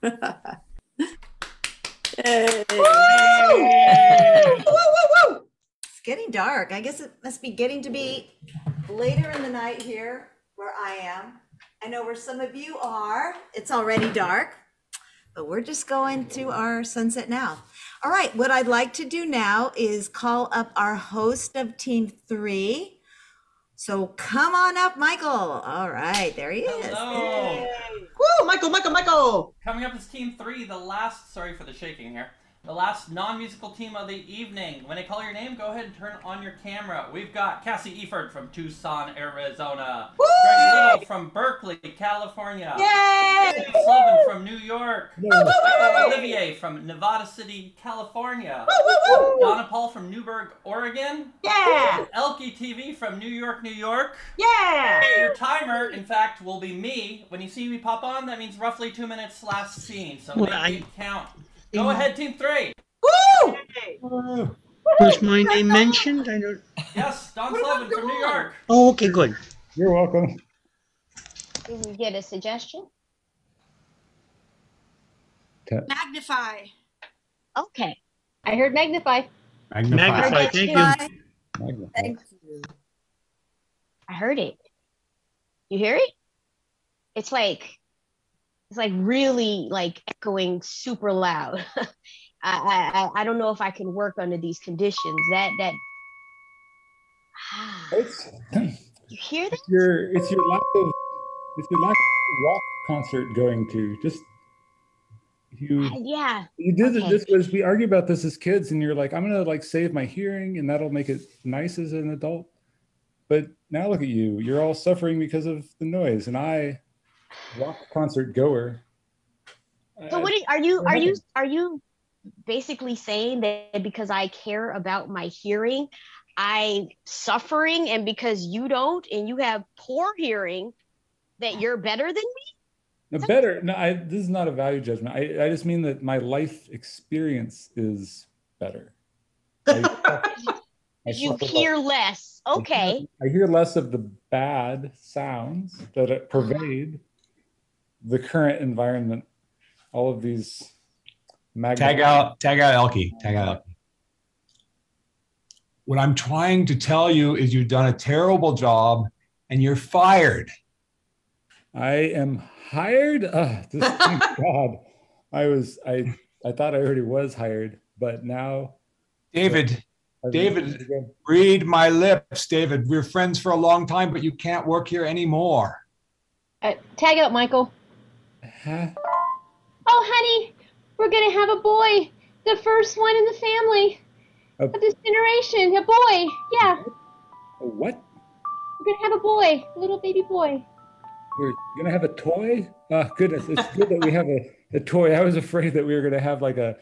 Woo! Woo, woo! It's getting dark. I guess it must be getting to be later in the night here where I am. I know where some of you are. It's already dark, but we're just going to our sunset now. All right, what I'd like to do now is call up our host of Team Three. So come on up, Michael. All right, there he is. Hello. Woo, Michael, Michael, Michael. Coming up is Team 3, the last, sorry for the shaking here, The last non-musical team of the evening. When I call your name, go ahead and turn on your camera. We've got Cassie Eford from Tucson, Arizona. Woo! Greg Little from Berkeley, California. Yay! Steve Sullivan from New York. Woo, woo, woo, Olivier from Nevada City, California. Woo, woo, woo. Donna Paul from Newberg, Oregon. Yeah. Elkie TV from New York, New York. Yeah. Your timer, in fact, will be me. When you see me pop on, that means roughly two minutes last scene. So Well, make I- it count. Go ahead, team three. Woo! Was my name mentioned? I don't. Yes, Don Sullivan from New York. Oh, okay, good. You're welcome. Did we get a suggestion? Magnify. Okay. I heard magnify. Magnify, thank you. Thank you. I heard it. You hear it? It's like it's like really like echoing super loud. <laughs> I, I I- don't know if I can work under these conditions. That that <sighs> It's, you hear that? it's your it's your lack of it's your lack of rock concert going to just you Yeah. you did Okay. this was we argue about this as kids and you're like i'm gonna like save my hearing and that'll make it nice as an adult but now look at you you're all suffering because of the noise and i rock concert goer uh, So what are, are you are you are you basically saying that because I care about my hearing, I'm suffering and because you don't and you have poor hearing that you're better than me? No, better. No, I, this is not a value judgment. I, I just mean that my life experience is better. <laughs> I, I You hear less. less. Okay. I hear less of the bad sounds that uh-huh. pervade the current environment. All of these mag- Tag out, tag out Elkie. Tag out Elkie. What I'm trying to tell you is you've done a terrible job and you're fired. I am hired. Uh, this, thank <laughs> God, I was. I I thought I already was hired, but now, David, I've- David, read my lips, David. We're friends for a long time, but you can't work here anymore. Uh, tag out, Michael. Huh? Oh, honey, we're gonna have a boy, the first one in the family A- of this generation. A boy, yeah, what? we're gonna have a boy, a little baby boy. We're gonna have a toy? Oh goodness, it's good that we have a, a toy. I was afraid that we were gonna have like a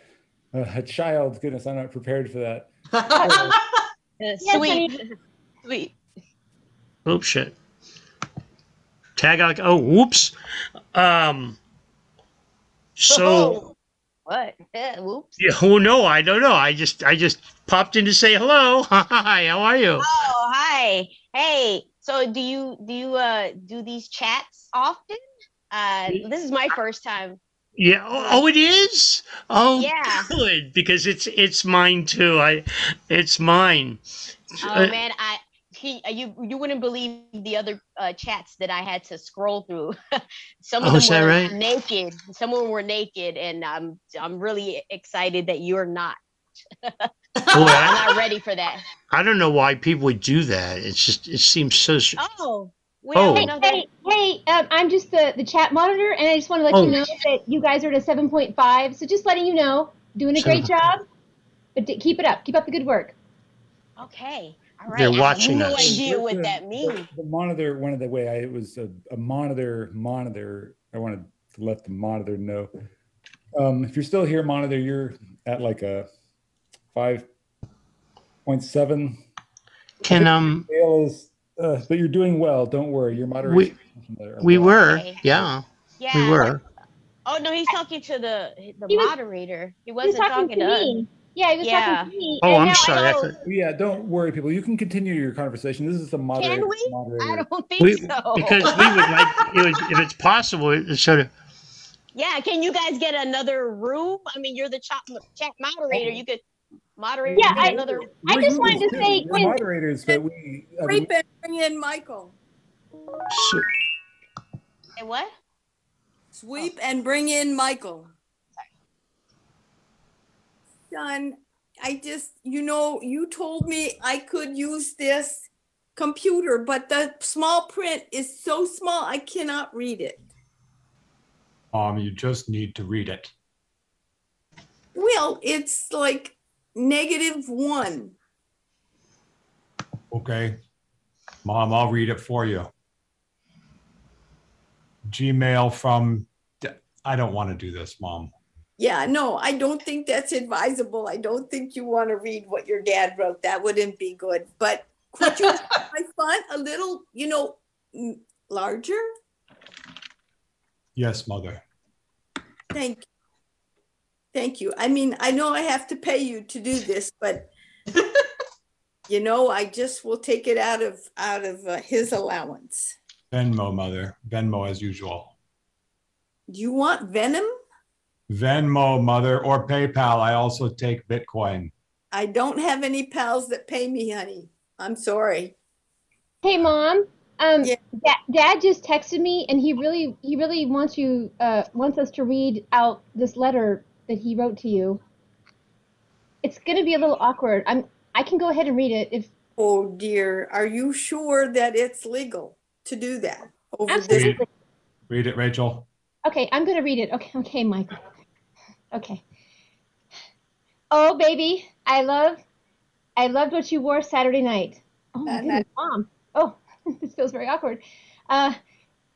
a, a child. Goodness, I'm not prepared for that. <laughs> sweet, sweet. Oops, shit. Tag out. Oh, whoops. Um. So. <laughs> What? <laughs> Whoops. Yeah, oh no, I don't know. I just I just popped in to say hello. <laughs> Hi, how are you? Oh, hi. Hey, so do you do you uh do these chats often? Uh, this is my first time. Yeah. Oh, oh, it is. Oh, Yeah. good because it's it's mine too. I, it's mine. Oh Uh, man, I he you you wouldn't believe the other uh, chats that I had to scroll through. <laughs> Some of Oh, them were right? naked. Some of them were naked, and I'm I'm really excited that you're not. <laughs> Boy, I'm not ready for that. I don't know why people would do that. It's just it seems so. s- Oh. Oh. Hey, Hey, hey, um, I'm just the, the chat monitor, and I just want to let Oh. you know that you guys are at a 7.5. So just letting you know, doing a great job. But d- keep it up. Keep up the good work. Okay. All right. They're I have no us. idea what The- that means. The monitor, one of the way I it was a, a monitor monitor. I wanted to let the monitor know. Um, if you're still here, monitor, you're at like a five point seven. Can um Scale is, uh, but you're doing well. Don't worry. Your we moderation. we were Okay. yeah Yeah. we were. Oh no, he's talking to the the He moderator. He He was wasn't talking, to us. Me. Yeah, he was Yeah. talking to me. Oh, and I'm now I sorry. I know- Yeah, don't worry, people. You can continue your conversation. This is the moderator. Can we? moderator. I don't think We, so. because we would like it was, if it's possible it sort of Yeah, can you guys get another room? I mean, you're the chat, chat moderator. You could moderate Yeah, I- another. I just wanted to too. say, We're can- moderators, but we. Uh, I mean, bring in Michael. so, Say what? Sweep and bring in Michael. Son, I just, you know, you told me I could use this computer, but the small print is so small, I cannot read it. Um, you just need to read it. Well, it's like negative one. Okay. Mom, I'll read it for you. Gmail from, I don't want to do this, Mom. Yeah, no, I don't think that's advisable. I don't think you want to read what your dad wrote. That wouldn't be good. But could you <laughs> make my font a little, you know, larger? Yes, Mother. Thank you. Thank you. I mean, I know I have to pay you to do this, but <laughs> you know, I just will take it out of out of uh, his allowance. Venmo, Mother. Venmo as usual. Do you want venom? Venmo, Mother, or PayPal. I also take Bitcoin. I don't have any pals that pay me, honey. I'm sorry. Hey, mom. Um, da- Dad just texted me, and he really, he really wants you, uh, wants us to read out this letter that he wrote to you. It's gonna be a little awkward. I'm, I can go ahead and read it if. Oh dear, are you sure that it's legal to do that over this? Read, read it, Rachel. Okay, I'm gonna read it. Okay, okay, Michael. Okay. Oh, baby, I love, I loved what you wore Saturday night. Oh my goodness, mom. Oh, <laughs> this feels very awkward. Uh,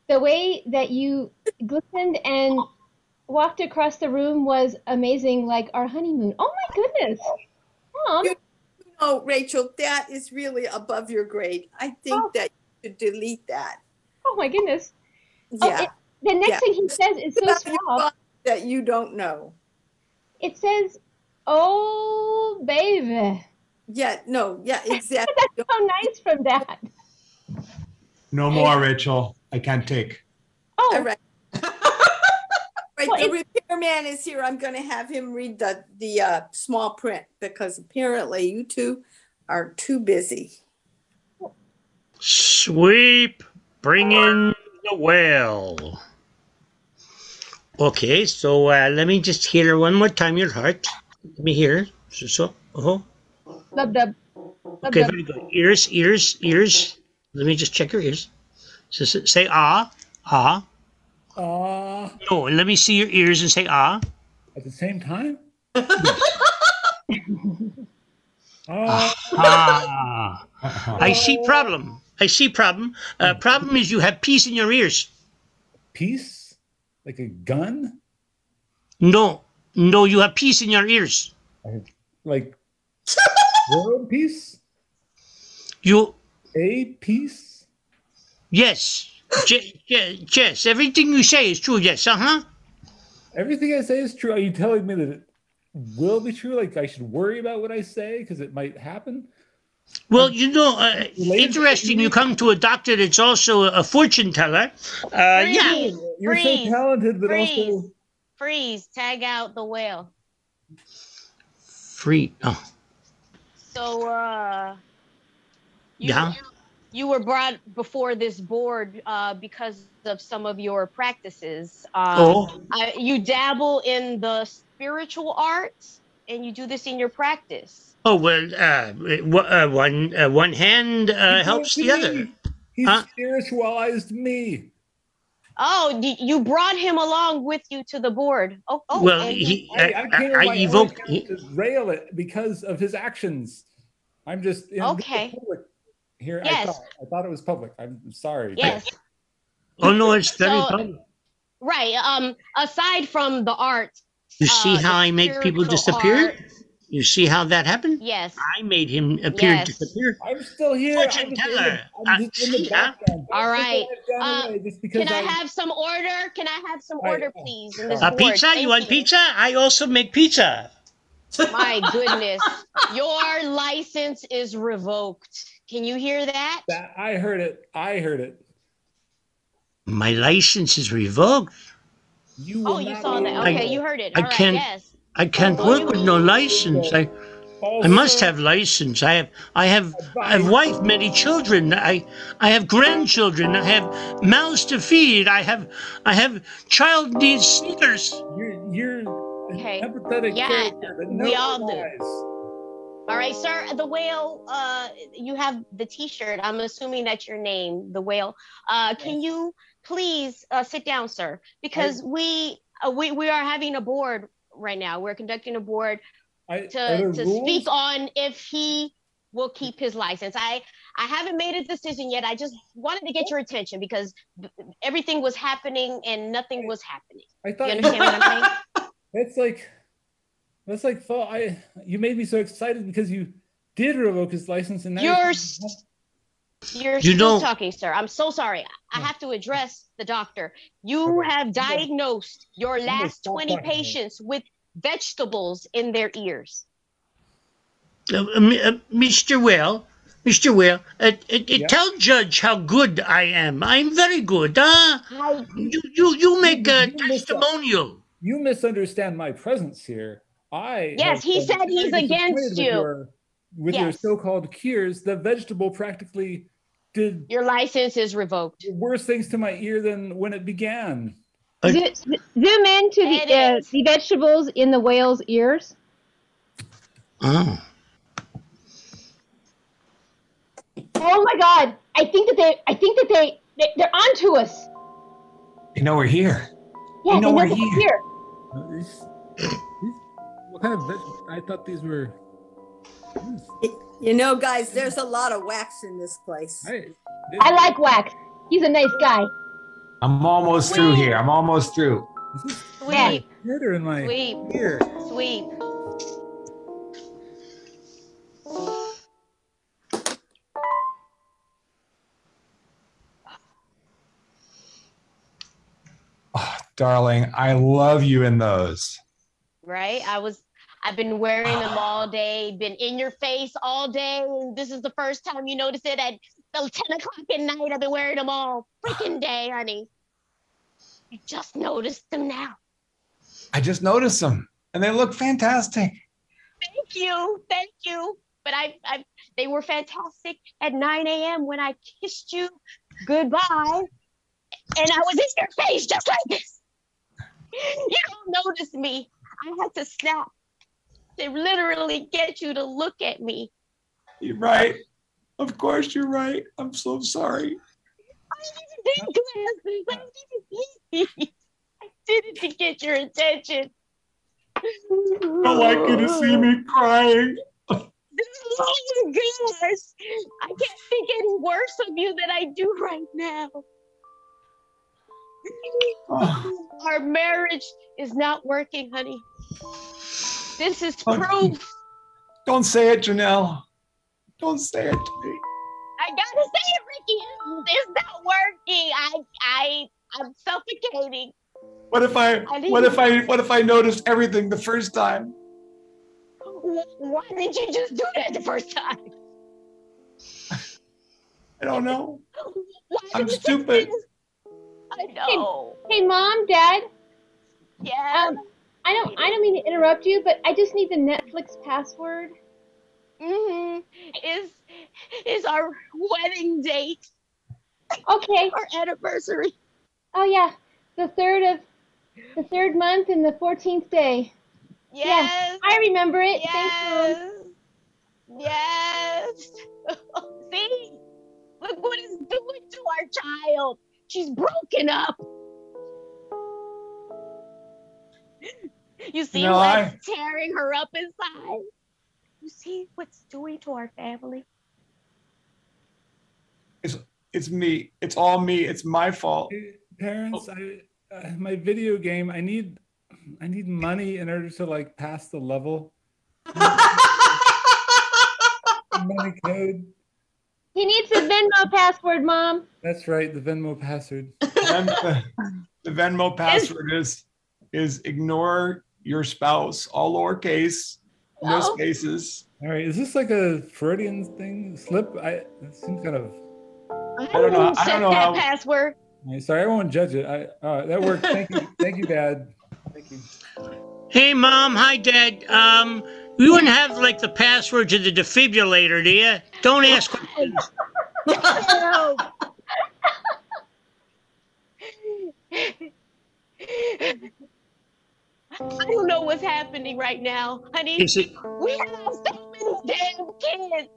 the way that you glistened and walked across the room was amazing, like our honeymoon. Oh my goodness, mom. No, Rachel, that is really above your grade. I think that you should delete that. Oh my goodness. Oh, Yeah. it- the next Yeah. thing he says is so small. That you don't know. It says, "Oh, baby." Yeah, no, yeah, <laughs> exactly. That's so nice from Dad. No more, Rachel. I can't take. Oh, All right. <laughs> Right, Well, the repairman is here. I'm gonna have him read the, the, uh, small print because apparently you two are too busy. Sweep, bring in the whale. Okay, so uh, let me just hear one more time your heart. Let me hear. So, so oh, Lub dub. Lub okay, dub. very good. Ears, ears, ears. Let me just check your ears. So, so- say ah, ah. Ah. No, let me see your ears and say ah. At the same time? <laughs> Ah. Ah. I see problem. I see problem. Uh, problem is you have peace in your ears. Peace? Like a gun? No, no, you have peace in your ears. Like <laughs> world peace? You A peace? yes, yes. Everything you say is true. Yes, uh huh. Everything I say is true. Are you telling me that it will be true? Like I should worry about what I say because it might happen? Well, you know, uh, interesting. You come to a doctor that's also a fortune teller. Uh, yeah. You're Freeze. so talented, but Freeze. also Freeze. Tag out the whale. Free. Oh, So, uh, you, yeah. you were brought before this board uh, because of some of your practices. Uh, Oh. I, you dabble in the spiritual arts, and you do this in your practice. Oh well, uh, w- uh, one uh, one hand uh, He helps the it to other. He Huh? spiritualized me. Oh, y- you brought him along with you to the board. Oh, oh Well, he- I, I, I- came I evoked- account to rail it because of his actions. I'm just in Okay. public here. I Yes. thought I thought it was public. I'm sorry. Yes. Oh no, it's very So- public. Right. Um. Aside from the art, You see uh, how I make people disappear? art- You see how that happened? Yes. I made him appear Yes. disappear. I'm still here. Fortune I'm just in the- teller. I'm just in the see, huh? background. All Don't right. think I've gone Uh, away just because Can I I'm- have some order? Can I have some Right. order, please? In this A pizza? Thank You want pizza? I also make pizza. My <laughs> goodness, your license is revoked. Can you hear that? That, I heard it. I heard it. My license is revoked. You Oh, you saw that. I- Okay, you heard it. I All right. can't- Yes. I can't work with no license. I I must have license. I have I have I have wife, many children. I I have grandchildren. I have mouths to feed. I have I have child needs sneakers. You're you're Okay. empathetic Yeah, character that we never all do. lies. All right, sir. The whale. Uh, you have the T-shirt. I'm assuming that's your name, the whale. Uh, can you please uh, sit down, sir? Because we uh, we we are having a board right now. We're conducting a board I, to to rules? speak on if he will keep his license. I I haven't made a decision yet. I just wanted to get your attention because everything was happening and nothing was happening. I thought you understand what I'm saying? <laughs> That's like that's like thought I you made me so excited because you did revoke his license and now You're You're You still don't- talking, sir. I'm so sorry. I have to address the doctor. You have diagnosed your last 20 talking to me. patients with vegetables in their ears. Uh, uh, uh, Mr. Well, Mr. Well, uh, uh, uh, tell Judge how good I am. I'm very good. Ah, you, you, you make a testimonial. You misunderstand my presence here. I Yes, he said he's against disappointed with you. Your- with your Yes. so-called cures, the vegetable practically did your license is revoked. Worse things to my ear than when it began. Zo- Zoom in to the, uh, the vegetables in the whale's ears. Oh. Oh my God! I think that they, I think that they, they they're onto us. You know we're here. Yeah, You know they we're that here. What kind of veg? I thought these were. You know, guys, there's a lot of wax in this place. I like Wax. He's a nice guy. I'm almost through here. I'm almost through. Sweep, Head or in my sweep, ear? sweep. Ah, darling, I love you in those. right? I was I've been wearing them ah. all day, been in your face all day. This is the first time you notice it at 10 o'clock at night. I've been wearing them all freaking day, honey. I just noticed them now. I just noticed them and they look fantastic. Thank you. Thank you. But I, I they were fantastic at 9 a.m. when I kissed you goodbye. And I was in your face just like this. You don't notice me. I had to snap to literally get you to look at me. You're right. Of course, you're right. I'm so sorry. I didn't These glasses, I did it- I did it to get your attention. I like you to see me crying. <laughs> Oh my. I can't think any worse of you than I do right now. Ah. Our marriage is not working, honey. This is proof. Don't say it, Janelle. Don't say it to me. I gotta say it, Ricky. It's not working. I I I'm suffocating. What if I I what if I what if I noticed everything the first time? Why didn't you just do that the first time? I don't know. Why I'm did you take stupid. this? I know. Hey, mom, dad. Yeah. Um, I don't, I don't mean to interrupt you, but I just need the Netflix password. Mm-hmm. Is is our wedding date? Okay. Our anniversary. Oh yeah, the third of, the third month and the fourteenth day. Yes. I remember it. Yes. Thanks, mom. Yes. <laughs> See? Look what it's doing to our child. She's broken up. You see know, what's I- tearing her up inside? You see what's doing to our family? It's it's me. It's all me. It's my fault. Parents, I uh, my video game. I need I need money in order to like pass the level. <laughs> money code. He needs the Venmo password, mom. That's right, the Venmo password. The, the Venmo password is is ignore your spouse, all lowercase, no Oh. spaces. All right, is this like a Freudian thing? Slip? I it seems kind of. I don't know- won't I don't know that how- password. Sorry, I won't judge it. I uh, that worked. Thank you, thank you, Dad. Thank you. Hey, mom. Hi, dad. Um, you wouldn't have like the password to the defibrillator, do you? Don't ask questions. <laughs> <laughs> No. <laughs> I don't know what's happening right now, honey. Is it? We have so many damn kids.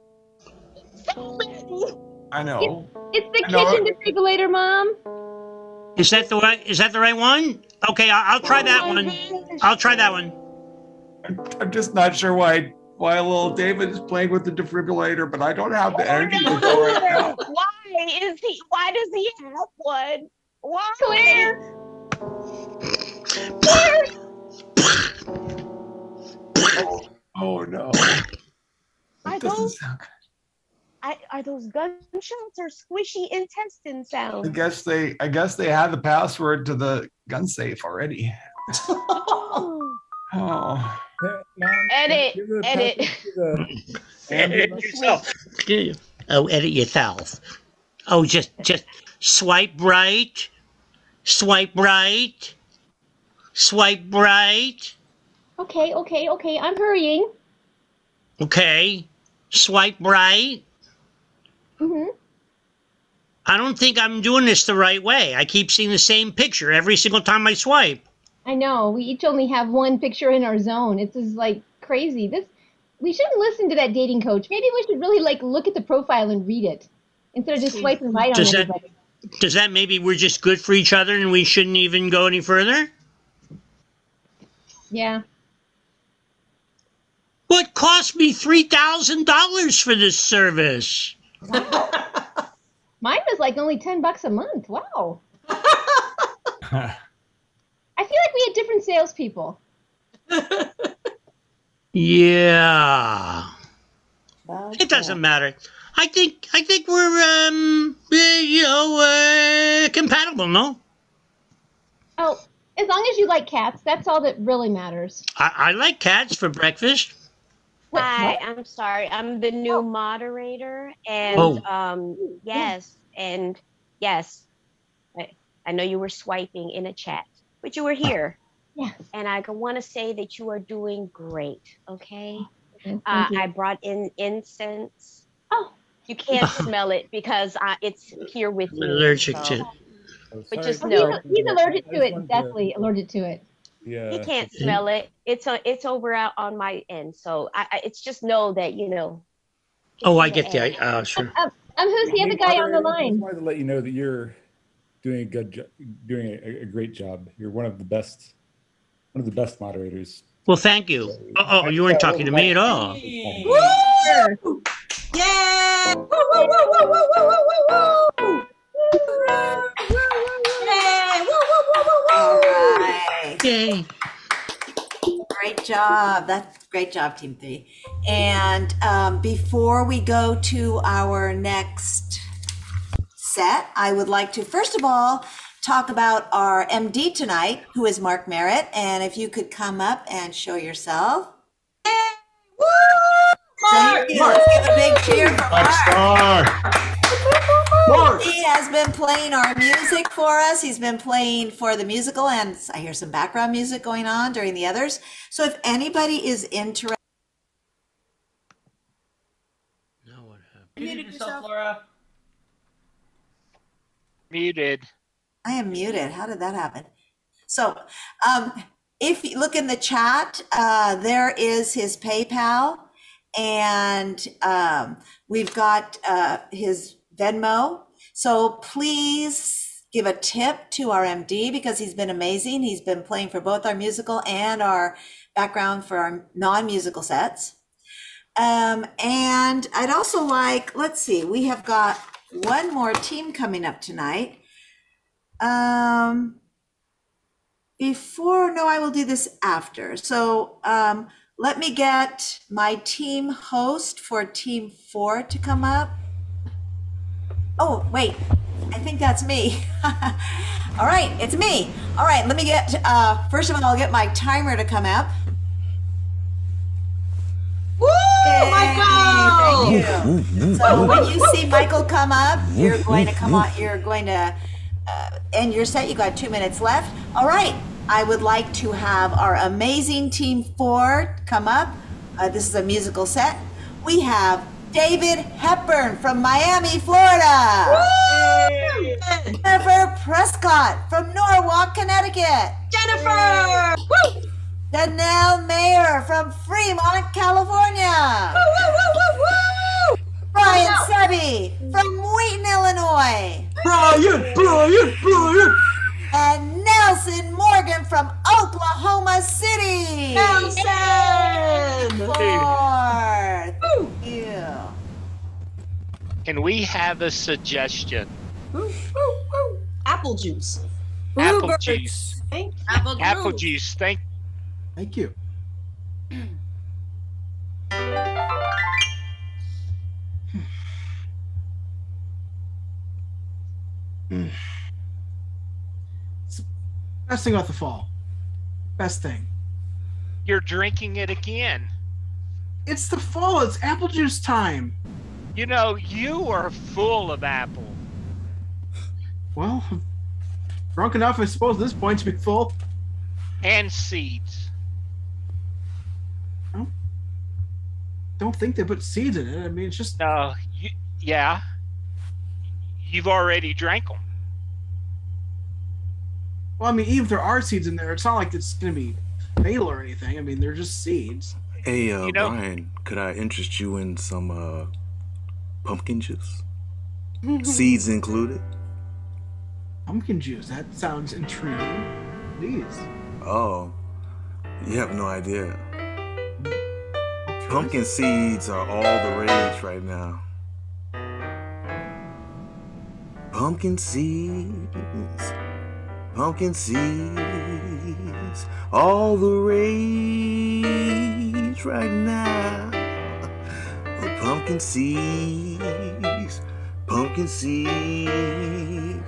So many. I know. It's the know. kitchen defibrillator, mom. Is that the right? Is that the right one? Okay, I'll, I'll try that Oh my one. gosh. I'll try that one. I'm just not sure why why little David is playing with the defibrillator, but I don't have the oh energy to go right now. Why is he? Why does he have one? Why? Claire. Oh, oh no. Are That doesn't those sound. I, are those gunshots or squishy intestine sounds? I guess they I guess they had the password to the gun safe already. <laughs> Oh. Edit, edit. Edit <laughs> yourself. Oh, edit yourself. Oh, just just swipe right, swipe right, swipe right. Okay, okay, okay. I'm hurrying. Okay, swipe right. Mm-hmm. I don't think I'm doing this the right way. I keep seeing the same picture every single time I swipe. I know. We each only have one picture in our zone. It's just like crazy. This we shouldn't listen to that dating coach. Maybe we should really like look at the profile and read it instead of just swiping right on Does that everybody. does that maybe we're just good for each other and we shouldn't even go any further? Yeah. What cost me three thousand dollars for this service? Wow. <laughs> Mine was like only ten bucks a month. Wow. <laughs> I feel like we had different salespeople. Yeah. It doesn't matter. I think I think we're um eh, you know uh, compatible, no? Oh, as long as you like cats, that's all that really matters. I, I like cats for breakfast. Hi, I'm sorry. I'm the new moderator, and Oh. um, yes, and yes, I, I know you were swiping in a chat, but you were here. Yeah. And I want to say that you are doing great. Okay. thank Uh, you. I brought in incense. Oh. You can't smell it because uh, it's here with I'm me. allergic so- to it. But just Oh, know, he's, he's allergic to it. Definitely allergic to it. Yeah. He can't smell it. It's a, it's over out on my end. So I, I it's just know that, you know. Oh, I get the I, uh, sure. Um, um, who's the other guy on the line? I wanted to let you know that you're doing a good jo- doing a, a, great job. You're one of the best one of the best moderators. Well, thank you. Oh, oh you weren't talking to me at all. Woo! Yeah! Woo, woo, woo, woo, woo, woo, woo, woo. Yay. Great job. That's great job, Team Three. And um, before we go to our next set, I would like to first of all talk about our MD tonight, who is Mark Meritt. And if you could come up and show yourself. Thank you. Let's give a big cheer for Mark. He has been playing our music for us. He's been playing for the musical, and I hear some background music going on during the others. So if anybody is interested, now what You muted yourself, Laura. Muted. I am muted. How did that happen? So, um, if you look in the chat, uh, there is his PayPal, and um, we've got uh, his Venmo. So please give a tip to our MD because he's been amazing. He's been playing for both our musical and our background for our non-musical sets. Um, and I'd also like, let's see, we have got one more team coming up tonight. Um, before, no, I will do this after. So, um, let me get my team host for team four to come up. Oh, wait, I think that's me. <laughs> All right, it's me. All right, let me get, uh, first of all, I'll get my timer to come up. Woo! Michael! Thank you. So when you see Michael come up, you're going to come on, you're going to uh, end your set. You got two minutes left. All right. I would like to have our amazing team four come up. Uh, this is a musical set. We have David Hepburn from Miami, Florida. Jennifer Prescott from Norwalk, Connecticut. Jennifer! Woo! Danelle Mayer from Fremont, California. Woo, woo, woo, woo, woo! Brian Sebby from Wheaton, Illinois. Brian, Brian, Brian. And Nelson Morgan from Oklahoma City. Nelson! Can we have a suggestion? Apple juice. Apple Bluebirds. juice. Thank you. Apple Apple juice. juice. Thank. Thank you. Mm. Best thing about the fall. Best thing. You're drinking it again. It's the fall. It's apple juice time. You know, you are full of apple. Well, drunk enough, I suppose, at this point to be full. and seeds. Don't think they put seeds in it. I mean, it's just. No, you, yeah. You've already drank them. Well, I mean, even if there are seeds in there, it's not like it's going to be fatal or anything. I mean, they're just seeds. Hey, uh, You know- Brian, could I interest you in some uh, pumpkin juice? Seeds included? Pumpkin juice. That sounds intriguing. Please. Oh, you have no idea. Pumpkin seeds are all the rage right now. Pumpkin seeds, pumpkin seeds, all the rage right now. Pumpkin seeds, pumpkin seeds,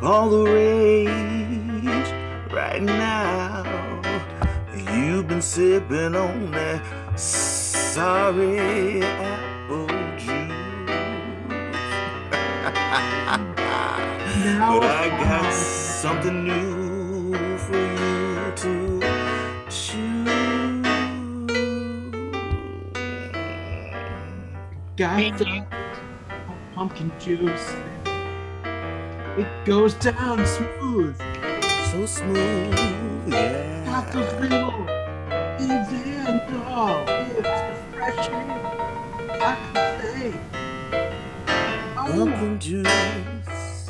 all the rage right now. You've been sipping on that sorry apple juice. <laughs> but I got something new Got the pumpkin juice. It goes down smooth. So smooth, yeah. Got those little leaves in. Oh, it's refreshing. I can say. Oh, Pumpkin juice.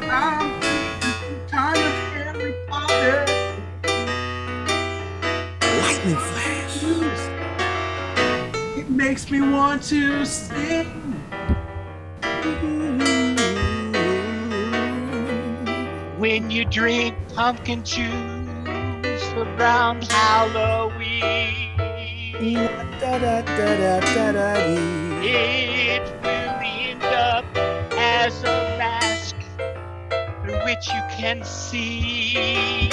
I'm kind of Harry Potter. Lightning flash. Makes me want to sing. When you drink pumpkin juice around Halloween, it will end up as a mask through which you can see.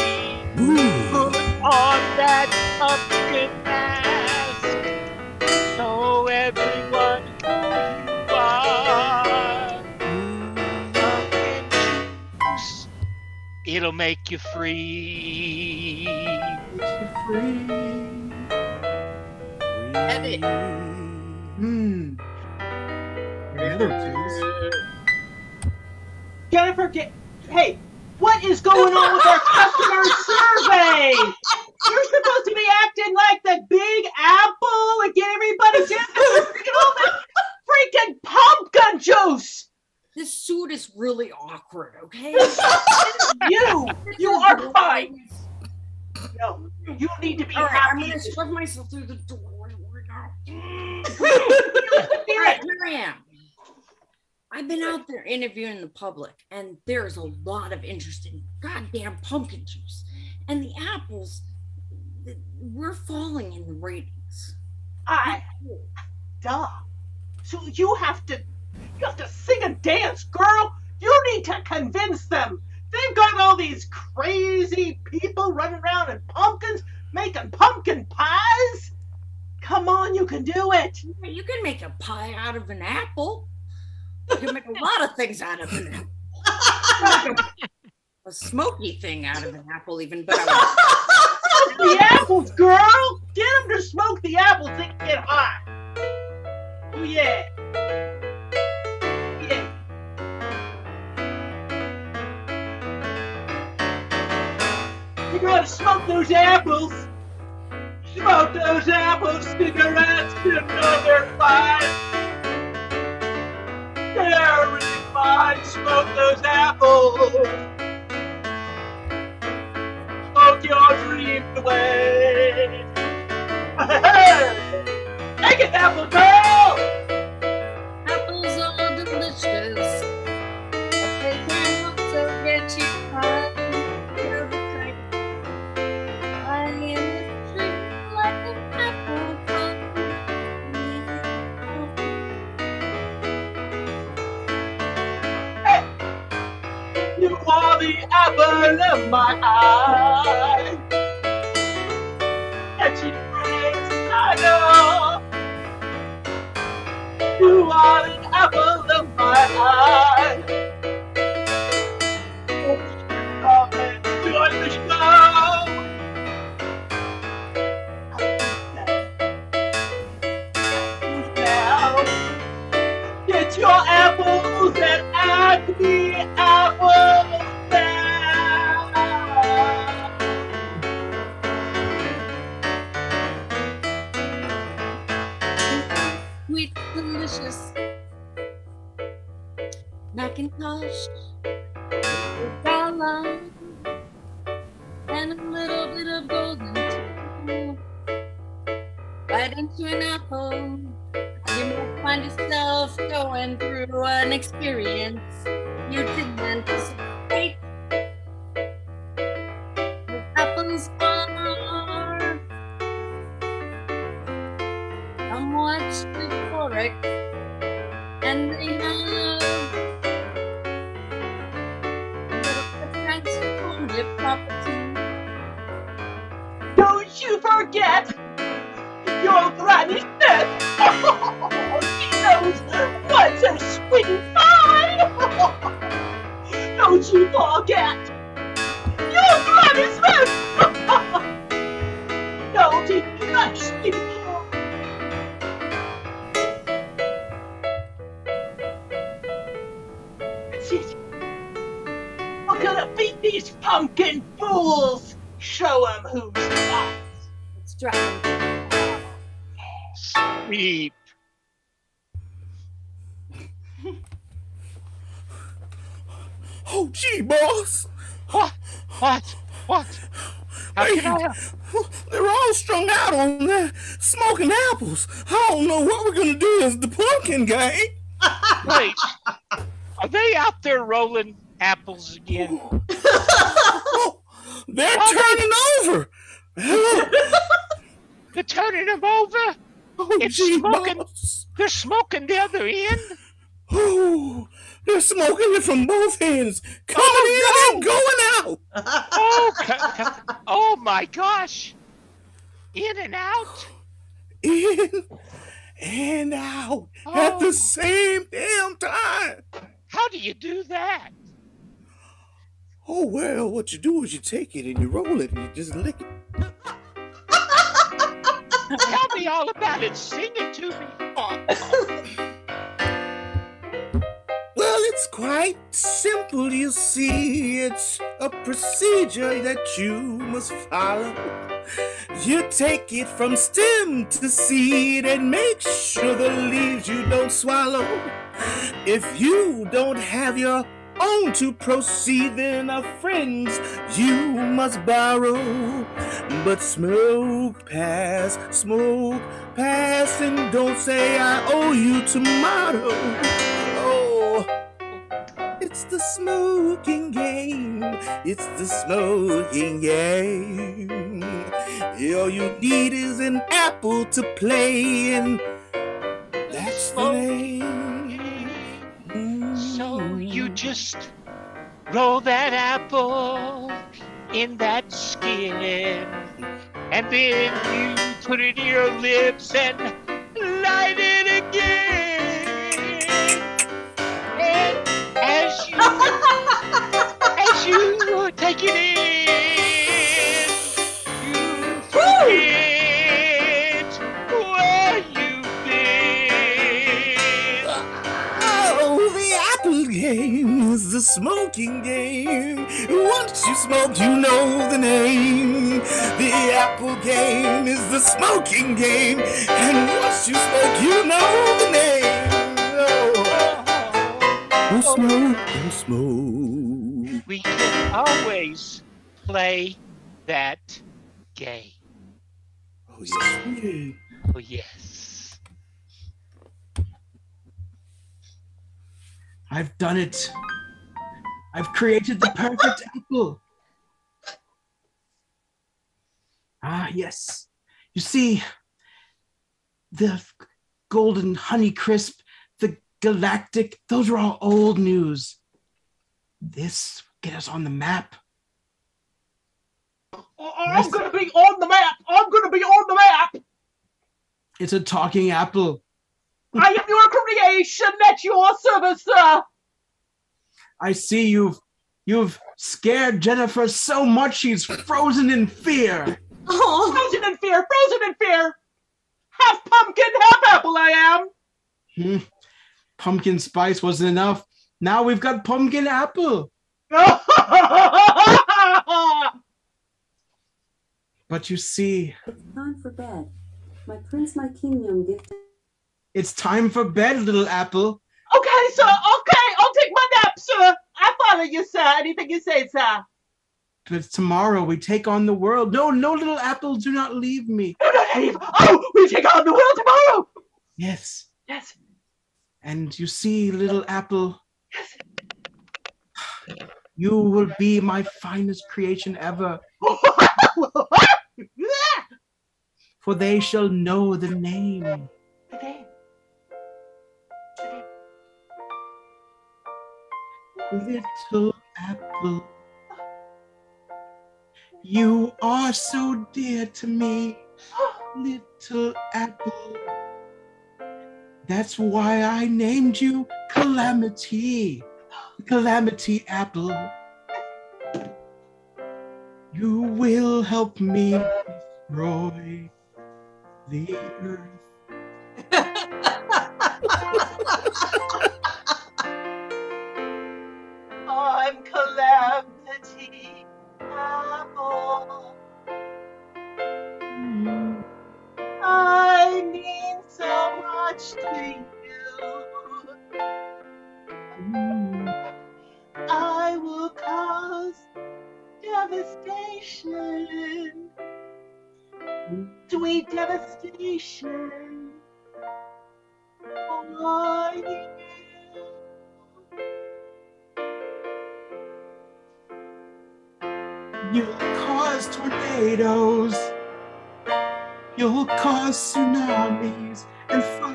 Put on that pumpkin mask it'll make you free. Heavy. Hmm. The other twos. Jennifer, get, hey, what is going on with our customer survey? You're supposed to be acting like the big apple and get everybody to drinking all that freaking pumpkin juice. This suit is really awkward, okay? <laughs> you, you are fine. No, you need to be All right, I'm happy. gonna shove myself through the door. <laughs> All right, here I am. I've been out there interviewing the public, and there's a lot of interest in goddamn pumpkin juice. And the apples, we're falling in the ratings. I, duh. So you have to, you have to sing and dance, girl. You need to convince them. They've got all these crazy people running around in pumpkins, making pumpkin pies. Come on, you can do it. You can make a pie out of an apple. You can make a lot of things out of an apple. a smoky thing out of an apple, even the apples, girl. Get them to smoke the apples. They can get hot. Oh. Yeah. You're gonna smoke those apples. Smoke those apples, cigarettes, another five. They're really fine. Smoke those apples. Smoke your dreams away. Take it, apple girl. The apple of my eye. Catchy phrase, I know. You are an apple of my eye. Oh, and the. Now, get your apples and Acme Apple McIntosh, dollar, and a little bit of golden too. Right into an apple, you might find yourself going through an experience you didn't anticipate. The apples are somewhat euphoric, Don't you forget your Granny Smith. Don't eat that sweet. That's it. We're gonna beat these pumpkin fools. Show 'em who's boss. Let's drive. Sweet. Oh, gee, boss. What? What? What? How Hey, can I help? They're all strung out on that smoking apples. I don't know what we're gonna do as the pumpkin gang. Wait. Are they out there rolling apples again? Oh, oh, they're turning over. They're turning them over. it's smoking. They're smoking the other end. Oh, they're smoking it from both ends, coming oh, in and going out. Oh, ca- ca- oh my gosh! In and out. In and out at the oh. same damn time. How do you do that? Oh well, what you do is you take it and you roll it and you just lick it. Tell me all about it. Sing it to me. <laughs> It's quite simple, you see. It's a procedure that you must follow. You take it from stem to seed and make sure the leaves you don't swallow. If you don't have your own to proceed, then a friend's you must borrow. But smoke pass, smoke pass, and don't say I owe you tomorrow. It's the smoking game. It's the smoking game. All you need is an apple to play, and that's the name. So you just roll that apple in that skin, and then you put it in your lips and light it again. As you as you take it in, you forget where you've been. Oh, the apple game is the smoking game. Once you smoke, you know the name. The apple game is the smoking game. And once you smoke, you know the name. Don't smoke, don't smoke. We can always play that game. Oh, yes. Oh, yes. I've done it. I've created the perfect <laughs> apple. Ah, yes. You see, the golden honey crisp, the galactic, those are all old news. This get us on the map. I'm gonna be on the map. I'm gonna be on the map. It's a talking apple. I am your creation at your service, sir. I see you've you've scared Jennifer so much she's frozen in fear. Oh. Frozen in fear, frozen in fear. Half pumpkin, half apple I am. Hmm. Pumpkin spice wasn't enough. Now we've got pumpkin apple. <laughs> But you see, it's Time for bed. My prince, my king, young gift. it's time for bed, little apple. Okay, sir. Okay, I'll take my nap, sir. I follow you, sir. Anything you say, sir. But tomorrow we take on the world. No, no, little apple, do not leave me. Do not leave. Oh, we take on the world tomorrow. Yes. Yes. And you see, little apple, you will be my finest creation ever. <laughs> For they shall know the name. Little apple, you are so dear to me, little apple. That's why I named you Calamity, Calamity Apple. You will help me destroy the earth. Much to you. I will cause devastation. Sweet devastation. For you. You'll cause tornadoes. You'll cause tsunamis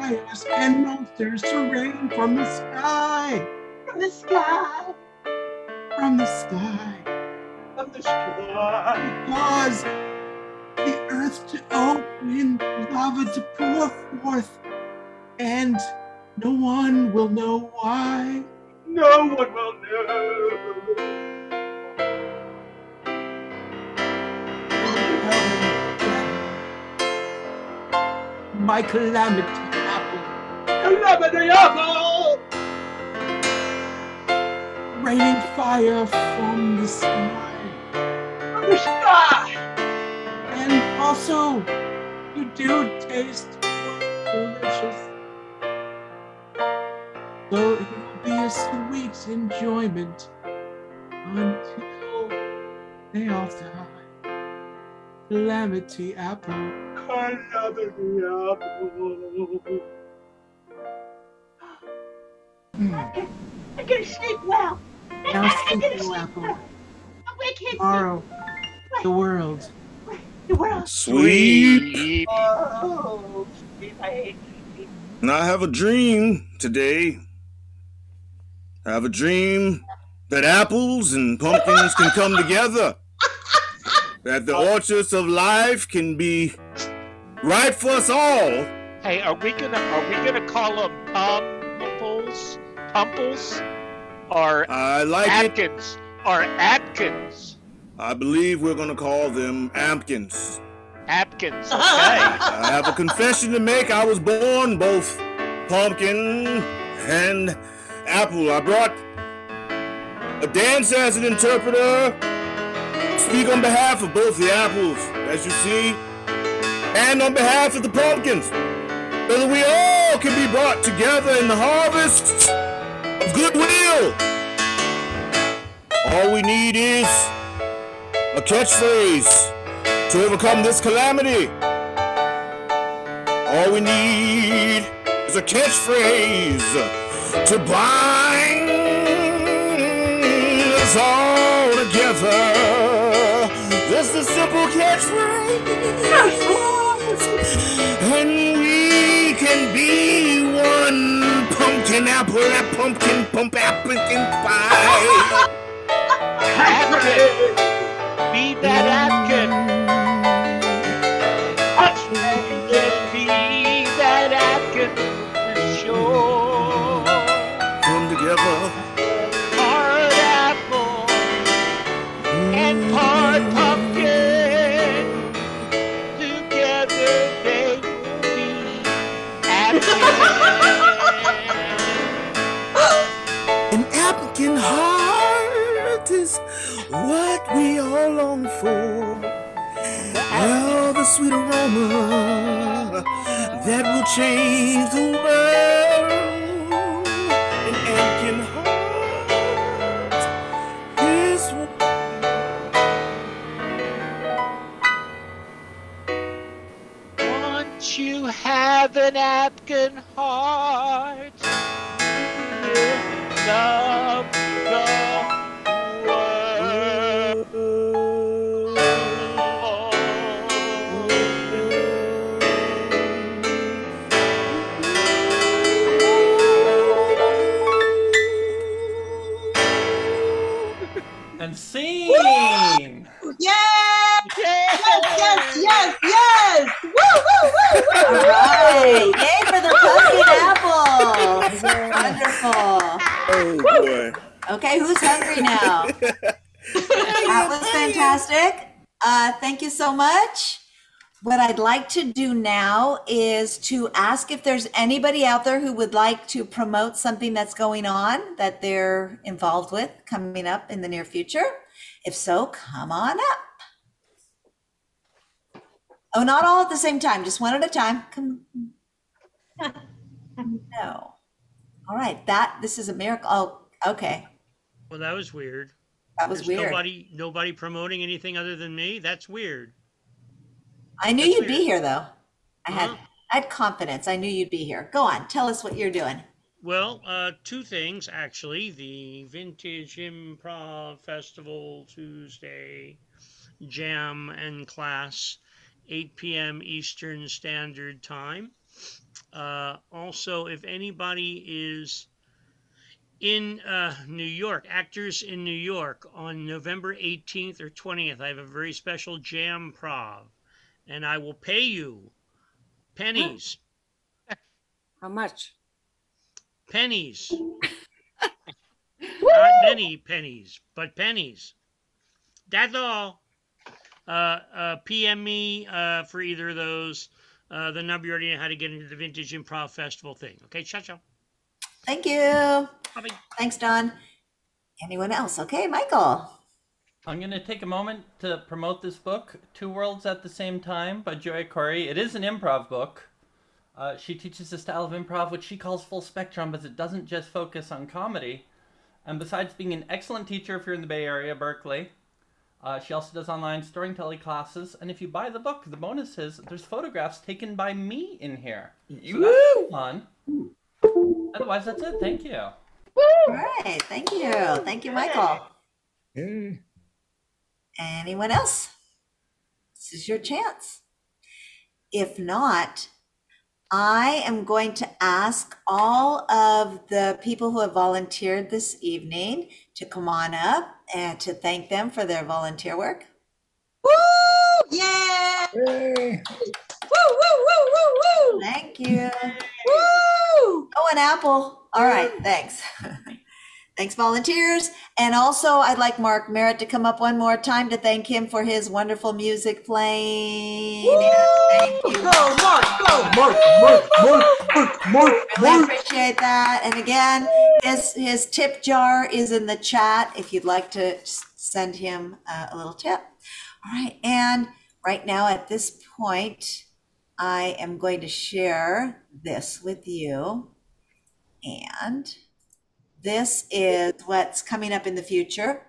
and fires and monsters to rain from the sky. From the sky. From the sky. From the sky. Cause the earth to open, lava to pour forth, and no one will know why. No one will know. My calamity apple. Calamity apple! Raining fire from the sky. From the sky! And also, you do taste delicious. So it will be a sweet enjoyment until they all die. Calamity apple. Calamity apple. I can sleep well. Now I sleep, can little sleep apple. well. We can Tomorrow, the world. The world. Sweet. Oh, sleep. I hate sleep. And I have a dream today. I have a dream that apples and pumpkins can come together. <laughs> That the orchards of life can be right for us all. Hey, are we gonna are we gonna call them pumples, pumples, or I like it. Atkins, or Atkins, I believe we're gonna call them Ampkins. Atkins? <laughs> Okay. I have a confession to make. I was born both pumpkin and apple. I brought a dance as an interpreter. Speak on behalf of both the apples, as you see, and on behalf of the pumpkins. So that we all can be brought together in the harvest of goodwill. All we need is a catchphrase to overcome this calamity. All we need is a catchphrase to bind us all together. Just a simple catchphrase. And we can be one pumpkin apple, that pumpkin humpback pumpkin pie. Be that Atkin. The sweet aroma that will change the world. An African heart is Once you have an Afghan heart, love yes, yes, yes! Woo, woo, woo, woo! All right, yay for the pumpkin apple. Wonderful. Oh boy. Okay, who's hungry now? <laughs> that was fantastic. Uh, thank you so much. What I'd like to do now is to ask if there's anybody out there who would like to promote something that's going on that they're involved with coming up in the near future. If so, come on up. Oh, not all at the same time, just one at a time. Come. <laughs> No. All right, that this is a miracle. Oh, okay. Well, that was weird. That was There's weird. Nobody, nobody promoting anything other than me. That's weird. I knew That's you'd be weird. here though. I had I had confidence. I knew you'd be here. Go on, tell us what you're doing. Well, uh, two things actually. The Vintage Improv Festival Tuesday jam and class, 8 p.m. Eastern Standard Time. Uh, also, if anybody is in uh, New York, actors in New York, on November 18th or 20th, I have a very special jam prov, and I will pay you pennies. <gasps> How much? pennies. <laughs> Not many pennies, but pennies. That's all. Uh, uh, PM me uh, for either of those. Uh, the number you already know how to get into the Vintage Improv Festival thing. Okay, ciao, ciao. Thank you. Thanks, Don. Anyone else? Okay, Michael. I'm going to take a moment to promote this book, Two Worlds at the Same Time by Joy Corey. It is an improv book. Uh, she teaches a style of improv which she calls full spectrum, but it doesn't just focus on comedy. And besides being an excellent teacher if you're in the Bay Area, Berkeley, uh, she also does online storytelling classes. And if you buy the book, the bonus is there's photographs taken by me in here. So that's fun. Otherwise, that's it. Thank you. All right, thank you. Thank you, Michael. Yay. Anyone else? This is your chance. If not, I am going to ask all of the people who have volunteered this evening to come on up and to thank them for their volunteer work. Woo! Yeah! Yay. Woo, woo, woo, woo, woo! Thank you. Woo! Oh, an apple. All right, thanks. <laughs> Thanks, volunteers. And also, I'd like Mark Meritt to come up one more time to thank him for his wonderful music playing. Thank you. Go, Mark, go! Mark, Mark, Mark, Mark, Mark, Really appreciate that. And again, his his tip jar is in the chat if you'd like to send him uh, a little tip. All right, and right now at this point, I am going to share this with you. And this is what's coming up in the future.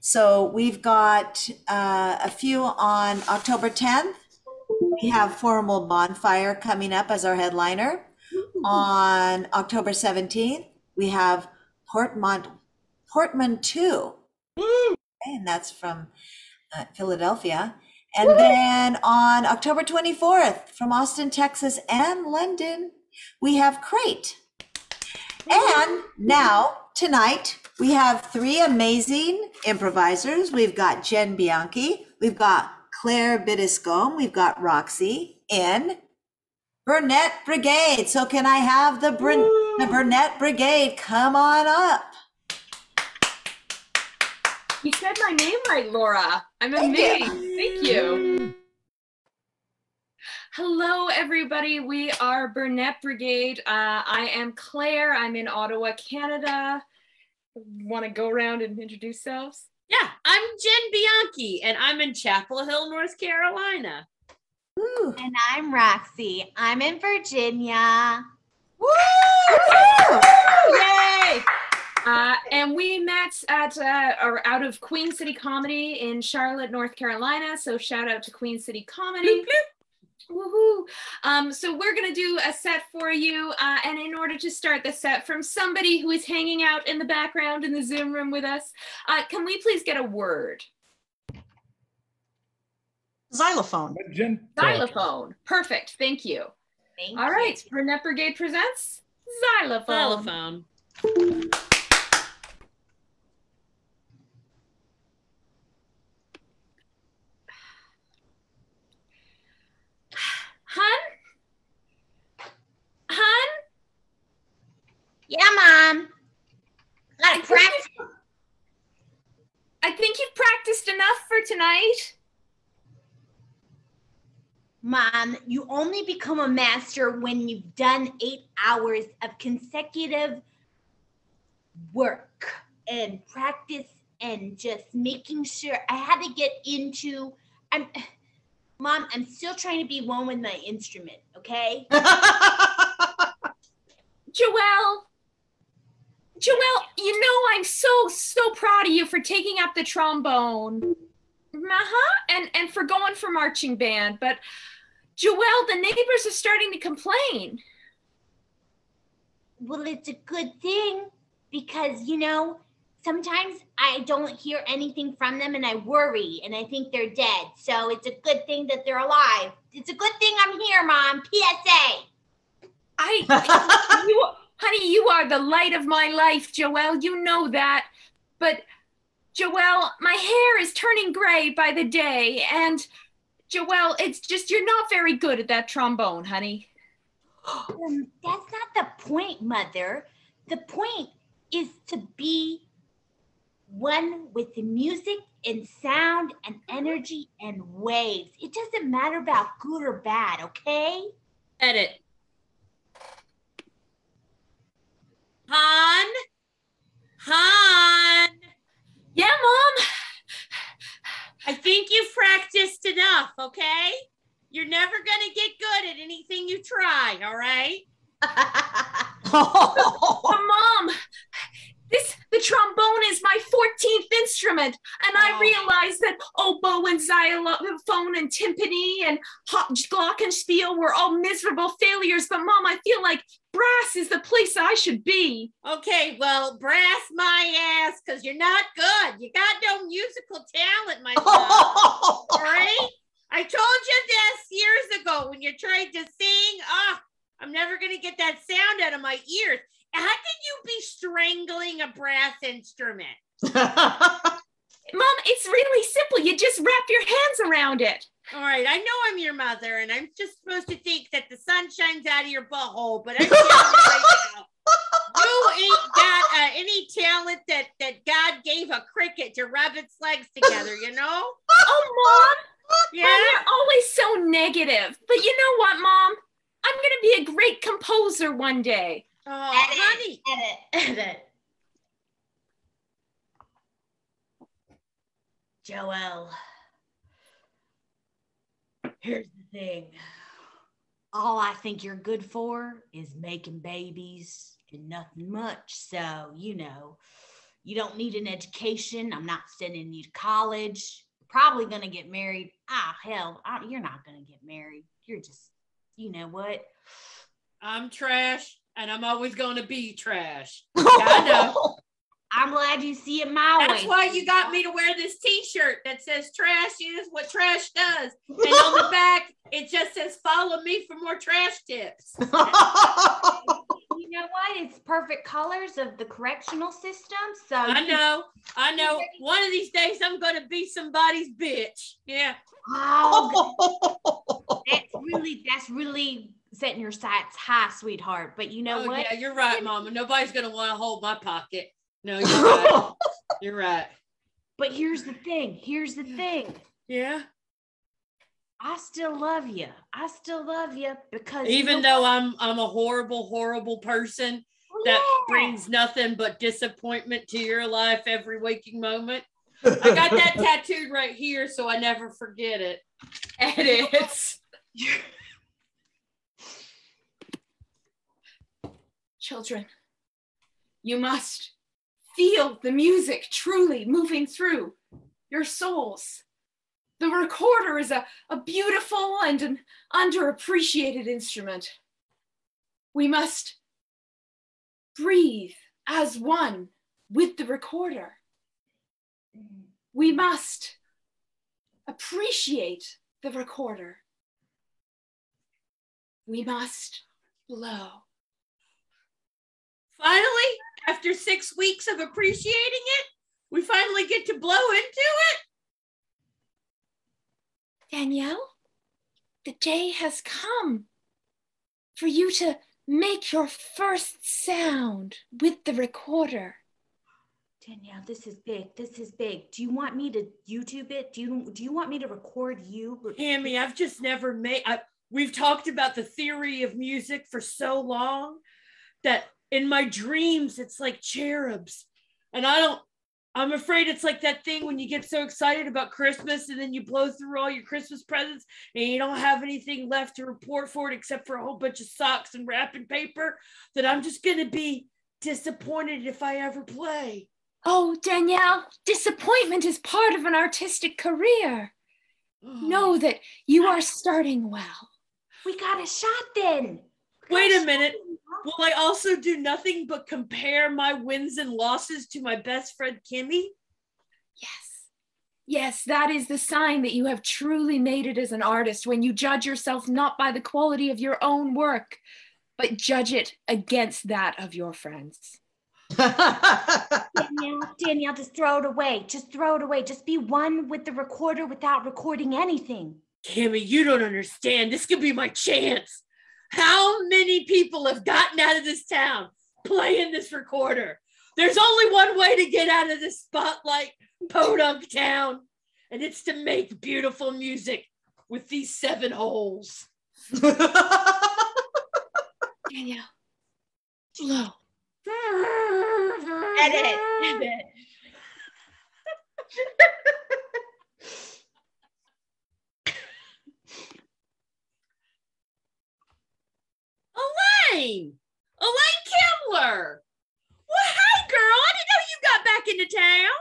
So we've got uh, a few on October 10th. We have Formal Bonfire coming up as our headliner. On October 17th, we have Portmont, Portman 2. And that's from uh, Philadelphia. And then on October 24th, from Austin, Texas, and London, we have Crate. And now, tonight, we have three amazing improvisers. We've got Jen Bianchi, We've got Claire Biddiscombe. We've got Roxy in Burnett Brigade. So can I have the, Brun- the Burnett Brigade come on up? You said my name right, Laura. I'm Thank you. amazed. Thank you. Hello, everybody. We are Burnett Brigade. Uh, I am Claire. I'm in Ottawa, Canada. Want to go around and introduce yourselves? Yeah, I'm Jen Bianchi, and I'm in Chapel Hill, North Carolina. Ooh. And I'm Roxy. I'm in Virginia. Woo! Yay! Uh, and we met at uh, or out of Queen City Comedy in Charlotte, North Carolina. So shout out to Queen City Comedy. Woohoo! Um, so we're gonna do a set for you, uh, and in order to start the set from somebody who is hanging out in the background in the Zoom room with us, uh, can we please get a word? Xylophone. Xylophone. Perfect. Thank you. Thank All right. Burnett Brigade presents xylophone. Xylophone. Hun? Hun? Yeah, Mom. Gotta practice. I think you've practiced enough for tonight. Mom, you only become a master when you've done eight hours of consecutive work and practice and just making sure I had to get into I'm Mom, I'm still trying to be one with my instrument, okay? <laughs> <laughs> Joelle. Joelle, you know I'm so so proud of you for taking up the trombone. Uh-huh. And and for going for marching band, but Joelle, the neighbors are starting to complain. Well, it's a good thing because, you know, sometimes I don't hear anything from them and I worry and I think they're dead. So it's a good thing that they're alive. It's a good thing I'm here, Mom. PSA. I <laughs> you honey, you are the light of my life, Joelle. You know that. But Joelle, my hair is turning gray by the day, and Joelle, it's just you're not very good at that trombone, honey. <gasps> Um, that's not the point, Mother. The point is to be one with the music and sound and energy and waves. It doesn't matter about good or bad, okay? Edit. Han? Han? Yeah, Mom? I think you've practiced enough, okay? You're never gonna get good at anything you try, all right? But <laughs> Mom, this the trombone is my 14th instrument, and I oh. realized that oboe and xylophone and timpani and glockenspiel were all miserable failures. But Mom, I feel like brass is the place I should be. Okay, well, brass my ass, because you're not good. You got no musical talent, my <laughs> son. all right? I told you this years ago when you tried to sing. Ah, I'm never gonna get that sound out of my ears. How can you be strangling a brass instrument? <laughs> Mom, it's really simple. You just wrap your hands around it. All right, I know I'm your mother, and I'm just supposed to think that the sun shines out of your butthole, but I'm telling you right now, you ain't got uh, any talent that that God gave a cricket to rub its legs together. You know? Oh, Mom. Yeah. Mom, you're always so negative. But you know what, Mom? I'm going to be a great composer one day. Oh, honey. Edit, edit. Joel, here's the thing. All I think you're good for is making babies and nothing much. So, you know, you don't need an education. I'm not sending you to college. You're probably going to get married. Ah, hell, I- you're not going to get married. You're just, you know what? I'm trash, and I'm always going to be trash. <laughs> I know. I'm glad you see it my That's way. That's why you got me to wear this T-shirt that says "Trash is what trash does," and on the back it just says "Follow me for more trash tips." you <laughs> You know what? It's perfect colors of the correctional system. So I know, I know. One of these days I'm gonna be somebody's bitch. Yeah. Oh, <laughs> that's really that's really setting your sights high, sweetheart. But you know oh, what? Yeah, you're right, Mama. Nobody's gonna want to hold my pocket. No, you're right. <laughs> you're right. But here's the thing. Here's the thing. Yeah. I still love you. I still love you because you Even know though? I'm I'm a horrible, horrible person oh, that brings nothing but disappointment to your life every waking moment. I got <laughs> that tattooed right here, so I never forget it. And it's <laughs> Children, you must feel the music truly moving through your souls. The recorder is a, a beautiful and an underappreciated instrument. We must breathe as one with the recorder. We must appreciate the recorder. We must blow. Finally, after six weeks of appreciating it, we finally get to blow into it. Danielle, the day has come for you to make your first sound with the recorder. Danielle, this is big. This is big. Do you want me to YouTube it? Do you do you want me to record you? Hammy, I've just never made. I, we've talked about the theory of music for so long that in my dreams it's like cherubs, and I don't. I'm afraid it's like that thing when you get so excited about Christmas and then you blow through all your Christmas presents and you don't have anything left to report for it except for a whole bunch of socks and wrapping paper. That I'm just gonna be disappointed if I ever play. Oh, Danielle, disappointment is part of an artistic career. Oh. Know that you are starting well. We got a shot then. Wait a minute. Will I also do nothing but compare my wins and losses to my best friend Kimmy? Yes, Yes, that is the sign that you have truly made it as an artist when you judge yourself not by the quality of your own work, but judge it against that of your friends. <laughs> Danielle, Danielle, just throw it away. Just throw it away. Just be one with the recorder without recording anything. Kimmy, you don't understand. This could be my chance. How many people have gotten out of this town playing this recorder? There's only one way to get out of this spotlight, podunk town, and it's to make beautiful music with these seven holes. Danielle, blow. Edit. Edit. <laughs> <laughs> Elaine! Elaine Kimler! Well, hey, girl, I didn't know you got back into town.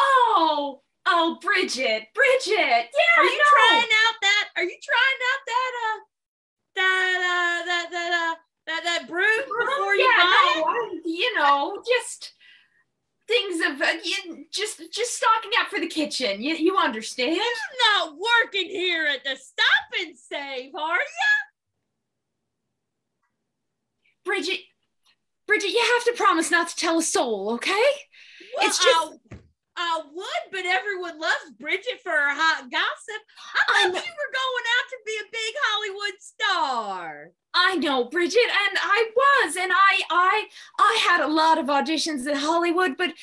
Oh, oh, Bridget, Bridget. Yeah, Are you trying out that? Are you trying out that uh that uh that that uh that that broom before you yeah, buy no? I- you know, just things of uh, you, just just stocking up for the kitchen. You you understand? You're not working here at the stop and save, are you? Bridget, Bridget, you have to promise not to tell a soul, okay? Well, it's just I, I would, but everyone loves Bridget for her hot gossip. I thought you were going out to be a big Hollywood star. I know, Bridget, and I was, and I I I had a lot of auditions in Hollywood, but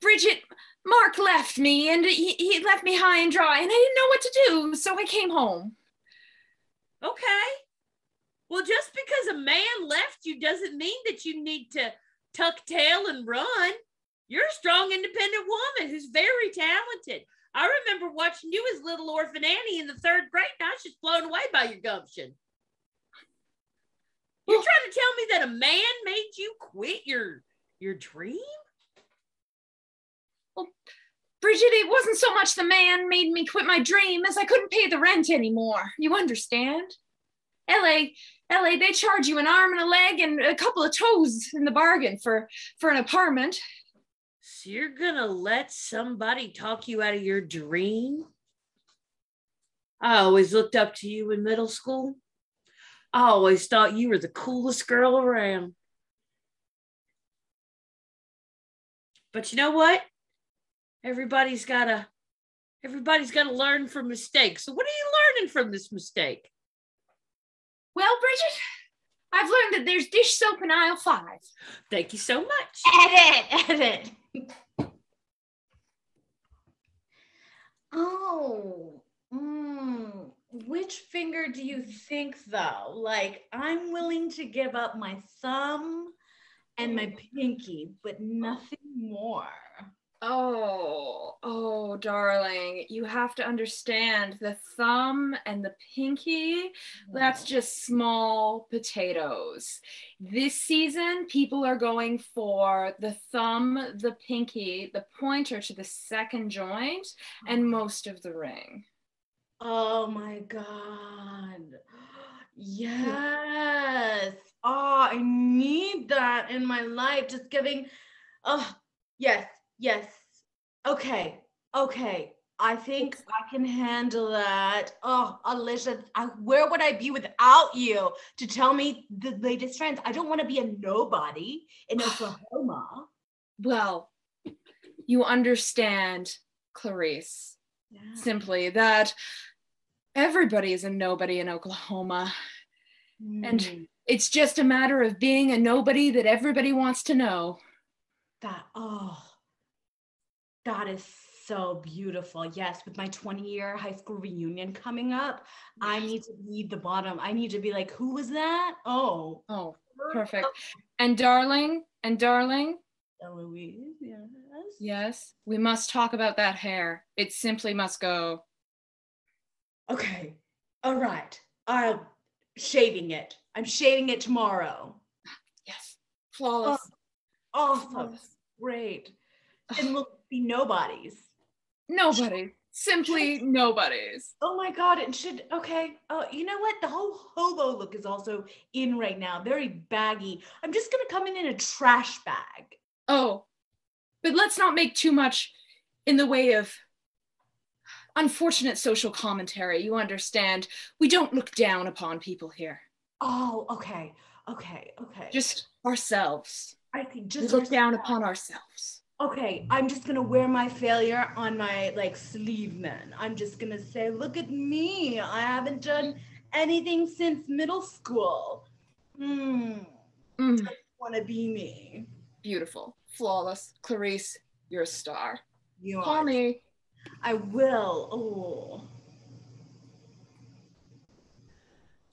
Bridget, Mark left me and he, he left me high and dry, and I didn't know what to do, so I came home. Okay. Well, just because a man left you doesn't mean that you need to tuck tail and run. You're a strong, independent woman who's very talented. I remember watching you as little orphan Annie in the third grade, and I was just blown away by your gumption. You're trying to tell me that a man made you quit your your dream? Well, Bridget, it wasn't so much the man made me quit my dream as I couldn't pay the rent anymore. You understand? LA, LA, they charge you an arm and a leg and a couple of toes in the bargain for for an apartment. So you're gonna let somebody talk you out of your dream? I always looked up to you in middle school. I always thought you were the coolest girl around. But you know what? Everybody's gotta everybody's gotta learn from mistakes. So what are you learning from this mistake? Well, Bridget, I've learned that there's dish soap in aisle five. Thank you so much. Edit, edit. Oh, mm, which finger do you think though? Like, I'm willing to give up my thumb and my pinky, but nothing more. Oh, oh, darling, you have to understand the thumb and the pinky, that's just small potatoes. This season, people are going for the thumb, the pinky, the pointer to the second joint, and most of the ring. Oh my God. <gasps> Yes. Oh, I need that in my life. Just giving. Oh, yes, yes. Okay, okay. I think I can handle that. Oh, Alicia, I, where would I be without you to tell me the latest trends? I don't want to be a nobody in <sighs> Oklahoma. Well, you understand, Clarice, simply that everybody is a nobody in Oklahoma. Mm. And it's just a matter of being a nobody that everybody wants to know. That oh, that is so beautiful. Yes, with my 20 year high school reunion coming up, I need to lead the bottom. I need to be like, who was that? Oh, oh, perfect. And darling, and darling, Eloise, yes. yes, we must talk about that hair. It simply must go. Okay, all right. I'm shaving it. I'm shaving it tomorrow. Yes, flawless. Oh, awesome. Great. And we'll be nobodies. Nobody. Simply nobodies. Oh my god, it should okay. Oh, you know what? The whole hobo look is also in right now. Very baggy. I'm just gonna come in in a trash bag. Oh, but let's not make too much in the way of unfortunate social commentary. You understand? We don't look down upon people here. Oh, okay. Okay. Okay. Just ourselves. I think We just look down upon ourselves. Okay, I'm just gonna wear my failure on my like sleeve man. I'm just gonna say, look at me. I haven't done anything since middle school. Hmm. Mm, Wanna be me. beautiful. Flawless. Clarice, you're a star. You Call are. me. I will. Oh.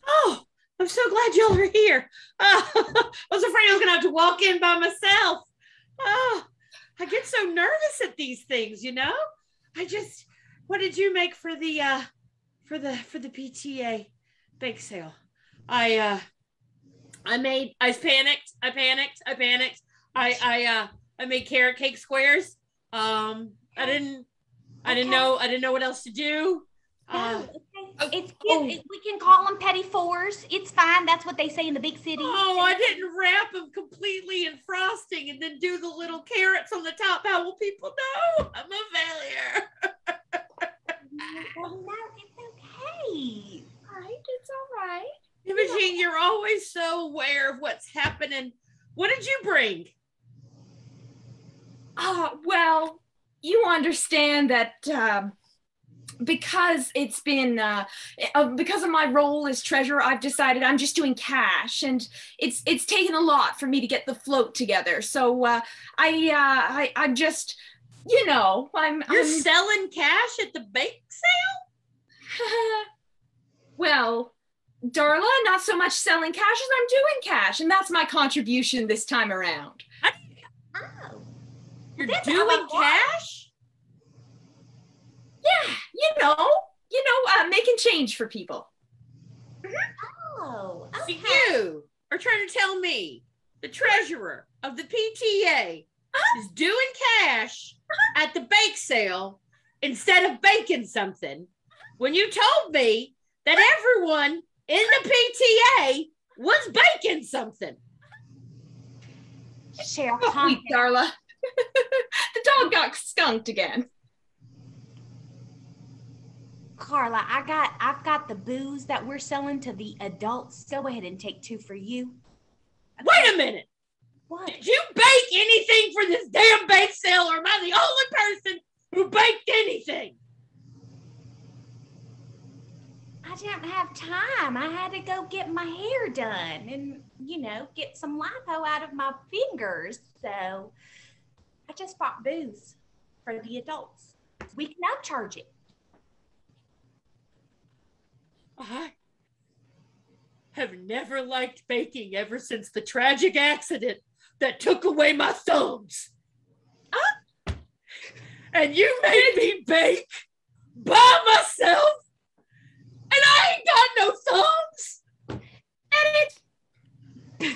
Oh, I'm so glad y'all are here. Oh, <laughs> I was afraid I was gonna have to walk in by myself. Oh, I get so nervous at these things, you know. I just, what did you make for the uh for the for the PTA bake sale? I uh I made I panicked, I panicked, I panicked. I I uh I made carrot cake squares. Um I didn't I didn't know I didn't know what else to do. Uh, It's cute. It- we can call them petit fours. It's fine. That's what they say in the big city. Oh, I didn't wrap them completely in frosting and then do the little carrots on the top. How will people know I'm a failure? Well, <laughs> no, it's okay. Right, it's all right. Imogene, you're always so aware of what's happening. What did you bring? Ah, well, you understand that um, because it's been uh, uh, because of my role as treasurer, I've decided I'm just doing cash, and it's it's taken a lot for me to get the float together. So uh, I, uh, I I'm just, you know, I'm You're I'm- selling cash at the bake sale? <laughs> well, Darla, not so much selling cash as I'm doing cash, and that's my contribution this time around. Oh, You're That's doing how it cash? Yeah, you know, you know, uh, making change for people. Mm-hmm. Oh, So you are trying to tell me the treasurer of the PTA uh-huh. is doing cash uh-huh. at the bake sale instead of baking something when you told me that everyone in the PTA was baking something. Cheryl, Oh, sweet Darla. <laughs> the dog got skunked again. Carla, I got I've got the booze that we're selling to the adults. Go ahead and take two for you. Wait a minute. What? Did you bake anything for this damn bake sale, or am I the only person who baked anything? I didn't have time. I had to go get my hair done and, you know, get some lipo out of my fingers. So I just bought booze for the adults. We can upcharge it. I have never liked baking ever since the tragic accident that took away my thumbs. And you made me bake by myself, and I ain't got no thumbs. And it's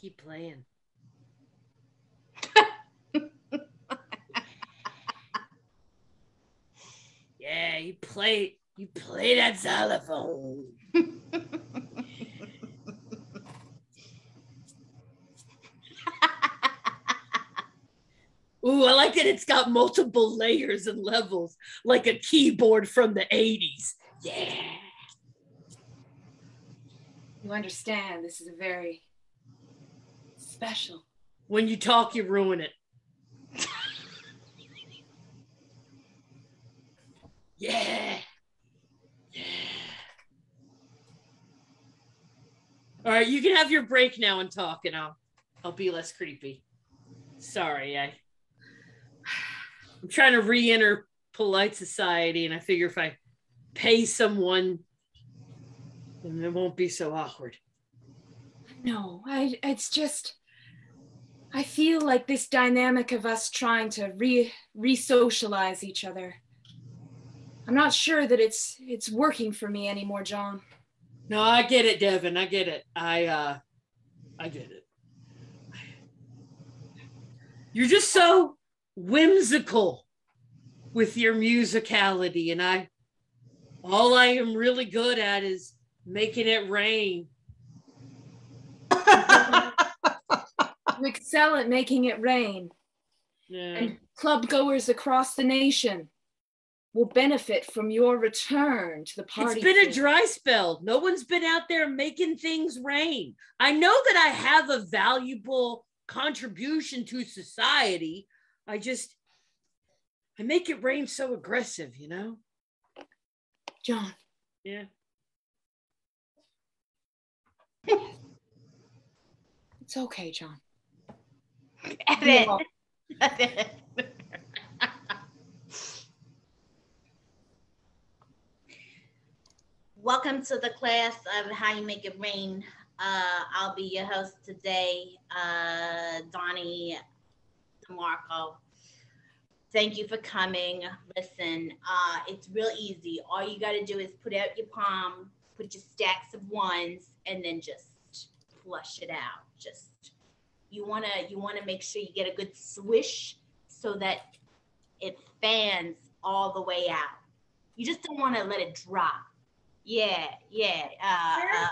keep playing. <laughs> yeah, you play you play that xylophone. Ooh, I like that it's got multiple layers and levels, like a keyboard from the 80s. Yeah. You understand, this is a very special. When you talk, you ruin it. <laughs> yeah. Yeah. All right, you can have your break now and talk, and I'll I'll be less creepy. Sorry, I I'm trying to re-enter polite society, and I figure if I pay someone, then it won't be so awkward. No, I it's just I feel like this dynamic of us trying to re re-socialize each other. I'm not sure that it's it's working for me anymore, John. No, I get it, Devin. I get it. I uh I get it. You're just so whimsical with your musicality and I all I am really good at is making it rain. You excel at making it rain. Yeah. And club goers across the nation will benefit from your return to the party. It's been a dry spell. No one's been out there making things rain. I know that I have a valuable contribution to society. I just I make it rain so aggressive, you know? John. Yeah. It's okay, John. Edit. <laughs> Welcome to the class of How You Make It Rain. Uh, I'll be your host today, uh, Donnie DeMarco. Thank you for coming. Listen, uh, it's real easy. All you got to do is put out your palm, put your stacks of ones, and then just flush it out. Just you want to you want to make sure you get a good swish so that it fans all the way out. You just don't want to let it drop. Yeah, yeah. Uh, uh,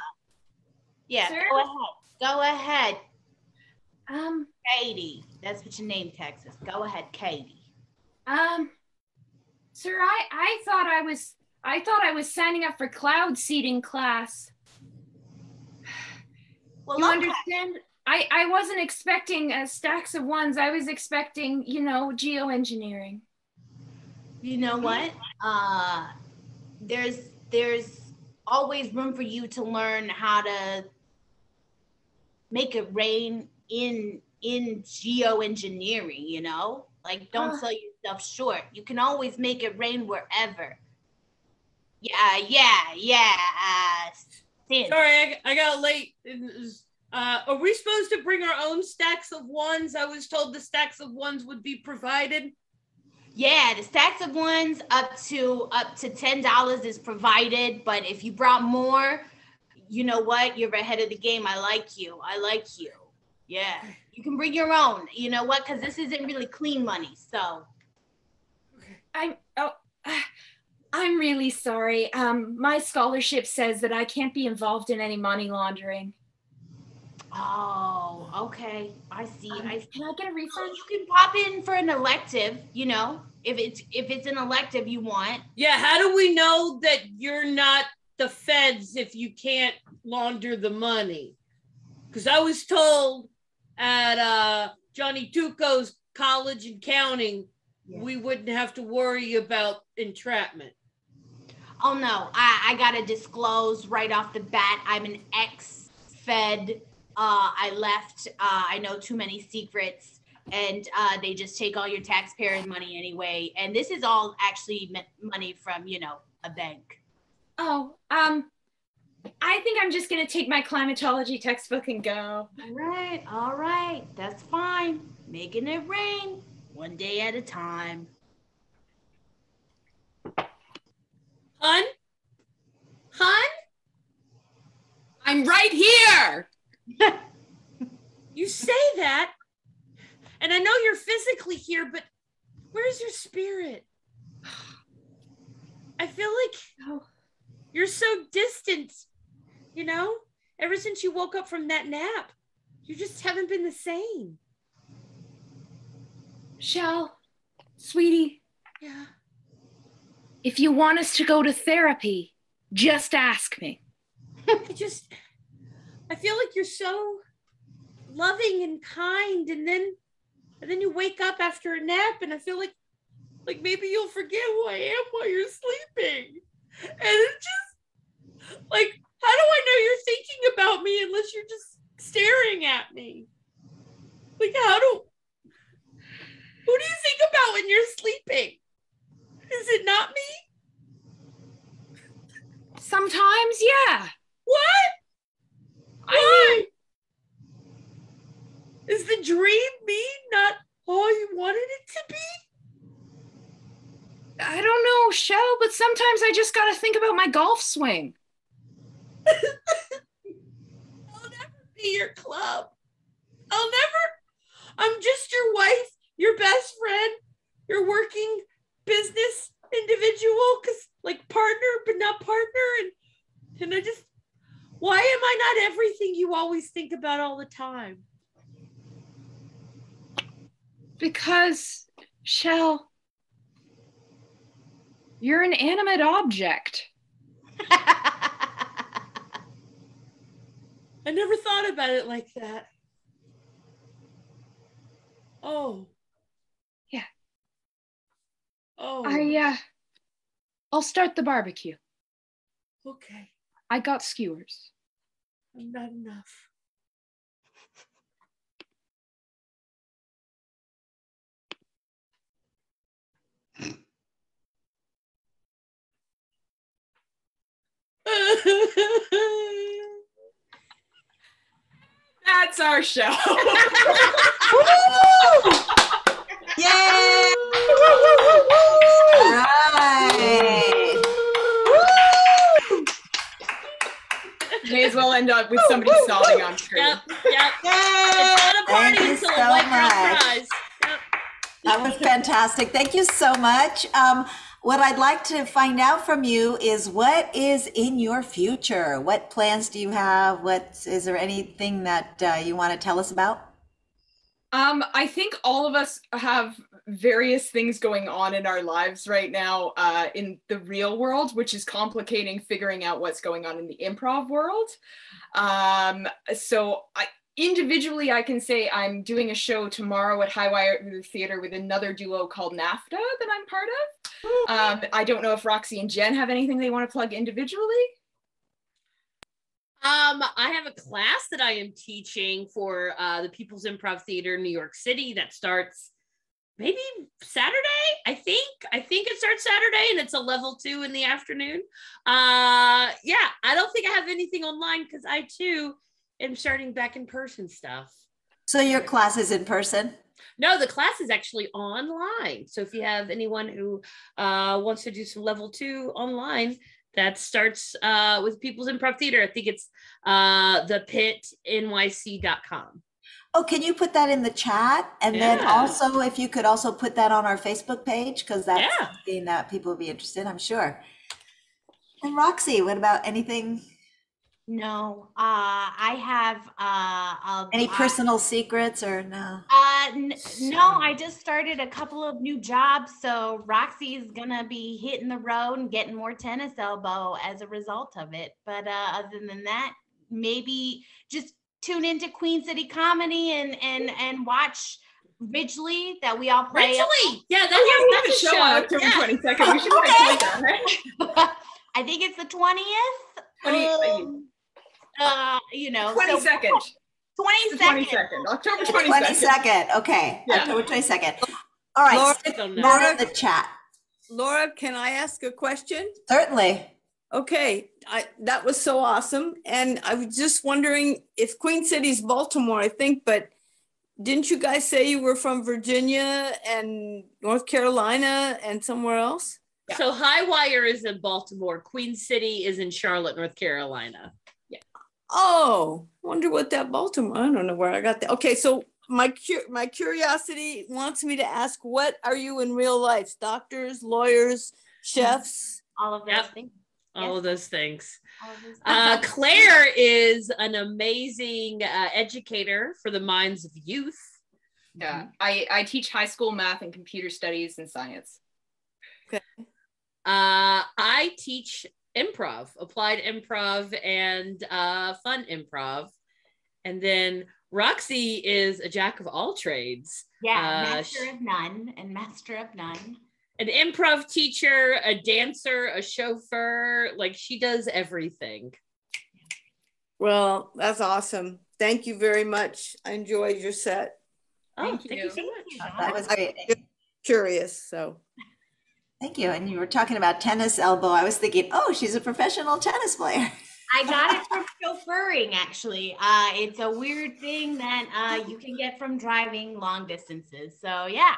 yeah, go ahead. Go ahead. Um, Katie. That's what your name tags is. Go ahead, Katie. Um, sir, I I thought I was I thought I was signing up for cloud seeding class. Well, you okay. understand? I I wasn't expecting uh, stacks of ones. I was expecting, you know, geoengineering. You know what? Uh, there's there's always room for you to learn how to make it rain in in geoengineering. You know, like don't Ah. sell yourself short. You can always make it rain wherever. Yeah, yeah, yeah. Uh, Sorry, I, I got late. It was- Uh, are we supposed to bring our own stacks of ones? I was told the stacks of ones would be provided. Yeah, the stacks of ones up to up to ten dollars is provided, but if you brought more, you know what? You're ahead of the game. I like you. I like you. Yeah, you can bring your own. You know what? Because this isn't really clean money. So I'm oh <sighs> I'm really sorry. Um my scholarship says that I can't be involved in any money laundering. Oh, Okay, I see. I can I get a refund? You can pop in for an elective. You know, if it's if it's an elective you want. Yeah, how do we know that you're not the feds if you can't launder the money? Because I was told at uh, Johnny Tuco's college in counting, we wouldn't have to worry about entrapment. Oh no, I, I gotta disclose right off the bat. I'm an ex-fed. Uh, I left. Uh, I know too many secrets, and uh, they just take all your taxpayers' money anyway. And this is all actually money from you know a bank. Oh, um, I think I'm just gonna take my climatology textbook and go. All right, all right, that's fine. Making it rain one day at a time. Hun? Hun? I'm right here. You say that, and I know you're physically here, but where's your spirit? I feel like oh. you're so distant, you know? Ever since you woke up from that nap, you just haven't been the same. Shell, sweetie, Yeah. if you want us to go to therapy, just ask me. I <laughs> just, I feel like you're so loving and kind, and then, and then you wake up after a nap, and I feel like, like maybe you'll forget who I am while you're sleeping, and it just, like, how do I know you're thinking about me unless you're just staring at me? Like, how do, who do you think about when you're sleeping? Is it not me? Sometimes, yeah. What? Why? Is the dream me not all you wanted it to be? I don't know, Shell, but sometimes I just gotta think about my golf swing. <laughs> I'll never be your club. I'll never. I'm just your wife, your best friend, your working business individual, cause like partner, but not partner, and and I just. Why am I not everything you always think about all the time? Because, Shell, you're an animate object. <laughs> I never thought about it like that. Oh. Yeah. Oh. I, uh, I'll start the barbecue. Okay. I got skewers. I'm not enough. That's our show. Yay! <laughs> Right. May as well end up with somebody sobbing on screen. Yep, yep. It's not a party Thank until so a white girl much. cries. That was fantastic. Thank you so much. Um, what I'd like to find out from you is what is in your future? What plans do you have? What is there anything that uh, you want to tell us about? Um, I think all of us have various things going on in our lives right now uh, in the real world, which is complicating figuring out what's going on in the improv world. Um, so I individually I can say I'm doing a show tomorrow at High Wire Theater with another duo called NAFTA that I'm part of. Um, I don't know if Roxy and Jen have anything they want to plug individually. Um, I have a class that I am teaching for uh, the People's Improv Theater in New York City that starts maybe Saturday. I think. I think it starts Saturday, and it's a level two in the afternoon. Uh, yeah, I don't think I have anything online because I too am starting back in person stuff. So your class is in person? No, the class is actually online. So if you have anyone who uh, wants to do some level two online, that starts uh, with People's Improv Theater. I think it's uh, thepitnyc.com. Oh, can you put that in the chat? And then also, if you could also put that on our Facebook page, because that's Yeah. something that people would be interested, I'm sure. And Roxy, what about anything? No, uh, I have uh, a, Any uh, personal secrets or no? Uh, n- no, I just started a couple of new jobs, so Roxy's gonna be hitting the road and getting more tennis elbow as a result of it. But uh, other than that, maybe just tune into Queen City Comedy and and and watch Ridgely that we all play. Ridgely! Yeah, that Oh, has that's a show October 22nd. We should probably <laughs> Okay. play that, right? <laughs> I think it's the twentieth. 20 uh, you know, 22nd. Twenty The second. 22nd. October 22nd. 22nd, okay, Yeah. October 22nd. All right, Laura- Laura- in the chat. Laura, can I ask a question? Certainly. Okay, I, that was so awesome. And I was just wondering if Queen City's Baltimore, I think, but didn't you guys say you were from Virginia and North Carolina and somewhere else? So High Wire is in Baltimore. Queen City is in Charlotte, North Carolina. Yeah. Oh, wonder what that Baltimore. I don't know where I got that. Okay, so my cu- my curiosity wants me to ask, what are you in real life? Doctors, lawyers, chefs? All of Yep. things. All of those things. Of those Uh. Claire is an amazing uh, educator for the minds of youth. Yeah, I, I teach high school math and computer studies and science. Okay. Uh, I teach improv, applied improv, and uh, fun improv. And then Roxy is a jack of all trades. Yeah, Uh, master of none and master of none. An improv teacher, a dancer, a chauffeur. Like she does everything. Well, that's awesome. Thank you very much. I enjoyed your set. Oh, thank you so much. That was great. Curious, so. Thank you. And you were talking about tennis elbow. I was thinking, oh, she's a professional tennis player. <laughs> I got it from chauffeuring, actually. Uh, it's a weird thing that uh, you can get from driving long distances. So, yeah.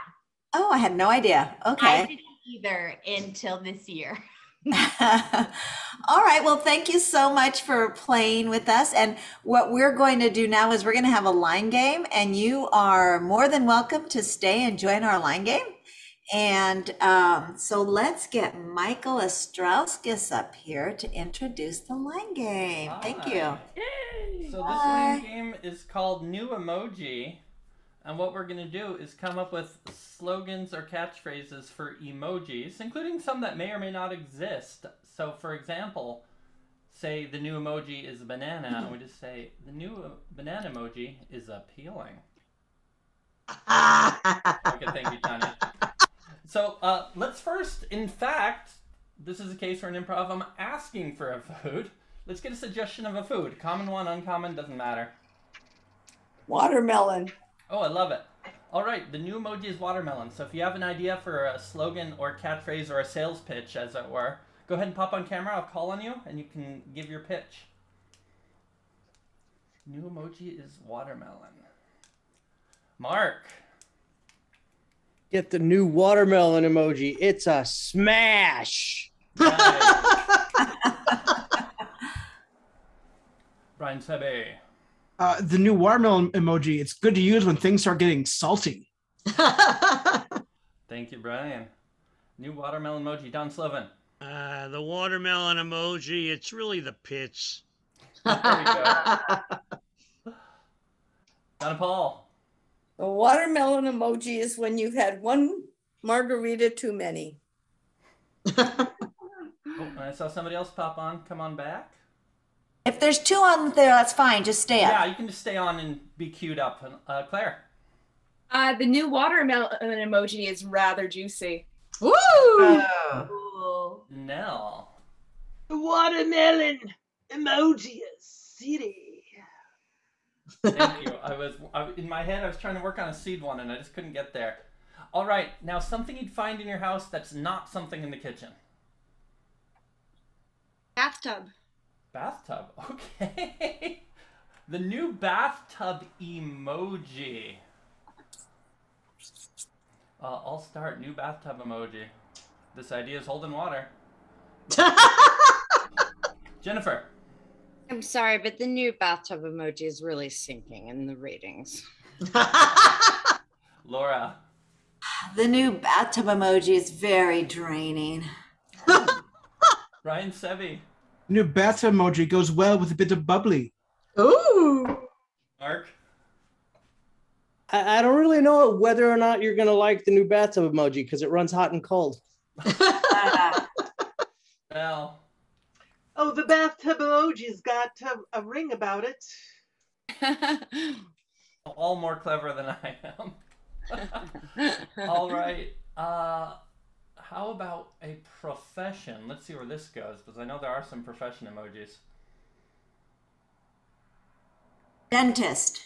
Oh, I had no idea. Okay. I didn't either until this year. <laughs> All right. Well, thank you so much for playing with us. And what we're going to do now is we're going to have a line game, and you are more than welcome to stay and join our line game. And um, so let's get Michael Astrauskas up here to introduce the line game. Thank you. So this line game is called New Emoji. And what we're going to do is come up with slogans or catchphrases for emojis, including some that may or may not exist. So, for example, say the new emoji is a banana, and we just say the new banana emoji is appealing. <laughs> okay, thank you, Tanya. So uh, let's first, in fact, this is a case for an improv. I'm asking for a food. Let's get a suggestion of a food. Common one, uncommon, doesn't matter. Watermelon. Oh, I love it. All right, the new emoji is watermelon. So if you have an idea for a slogan or catchphrase or a sales pitch, as it were, go ahead and pop on camera. I'll call on you and you can give your pitch. New emoji is watermelon. Mark. Get the new watermelon emoji. It's a smash. Brian <laughs> Sebby. Uh, the new watermelon emoji. It's good to use when things start getting salty. <laughs> Thank you, Brian. New watermelon emoji. Don Sloven. Uh, the watermelon emoji, it's really the pits. <laughs> There we go. Donna Paul. The watermelon emoji is when you've had one margarita too many. <laughs> Oh, I saw somebody else pop on. Come on back. If there's two on there, that's fine. Just stay up. Yeah, you can just stay on and be queued up. Uh, Claire. Uh, the new watermelon emoji is rather juicy. Woo! Nell. The watermelon emoji is city. Thank <laughs> you. I was I, in my head. I was trying to work on a seed one, and I just couldn't get there. All right, now something you'd find in your house that's not something in the kitchen. Bathtub. Bathtub. <laughs> Okay. the new bathtub emoji. Uh, I'll start new bathtub emoji. This idea is holding water. <laughs> Jennifer. I'm sorry, but the new bathtub emoji is really sinking in the ratings. <laughs> Laura. The new bathtub emoji is very draining. Ryan Sebby. New bathtub emoji goes well with a bit of bubbly. Ooh. Mark? I, I don't really know whether or not you're gonna like the new bathtub emoji because it runs hot and cold. <laughs> Well, Oh, the bathtub emoji's got uh, a ring about it. <laughs> all more clever than I am. <laughs> all right. Uh, how about a profession? Let's see where this goes because I know there are some profession emojis. Dentist.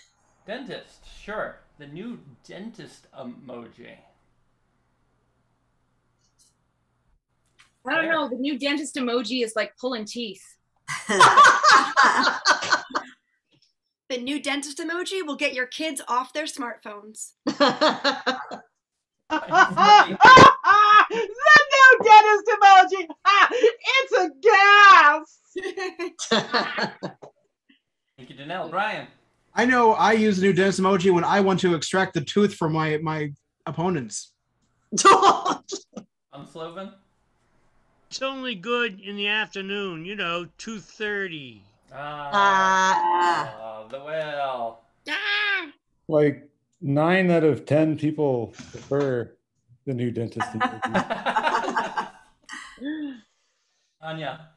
Dentist, sure. The new dentist emoji. I don't know. The new dentist emoji is like pulling teeth. <laughs> The new dentist emoji will get your kids off their smartphones. <laughs> <laughs> the new dentist emoji. Ah, it's a gas. <laughs> Thank you, Janelle. Brian. I know I use the new dentist emoji when I want to extract the tooth from my my opponents. I'm <laughs> Sloven. It's only good in the afternoon, you know, 2.30. Ah, the whale. Like nine out of ten people prefer the new dentist. emoji. <laughs> Anya.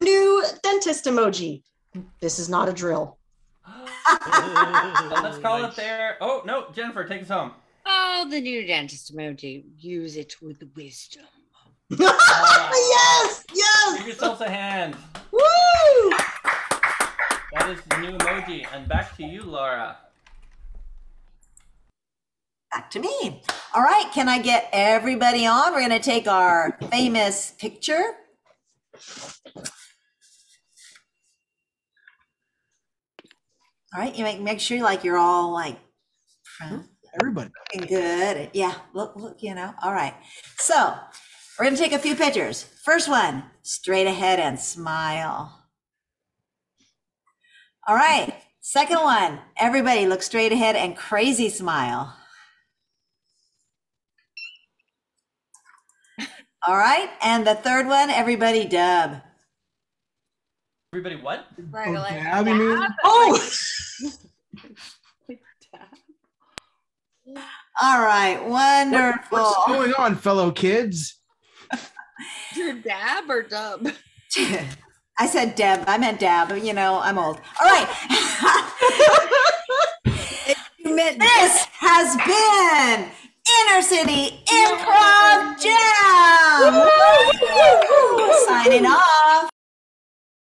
New dentist emoji. This is not a drill. So let's call it there. Oh, no, Jennifer, take us home. Oh, the new dentist emoji. Use it with wisdom. <laughs> yes, yes. Give yourselves a hand. Woo! That is the new emoji. And back to you, Laura. Back to me. All right, can I get everybody on? We're going to take our famous picture. All right, you make make sure like you're all like Everybody. looking good. Yeah, look, look, you know. All right. So we're gonna take a few pictures. First one, straight ahead and smile. All right. Second one, everybody look straight ahead and crazy smile. All right. And the third one, everybody dub. Everybody, what? dab, you mean? Oh! <laughs> All right. Wonderful. What's going on, fellow kids? <laughs> Your dab or dub? <laughs> I said dab. I meant Dab. You know, I'm old. All right. this has been InterCity Improv Jam. Signing off.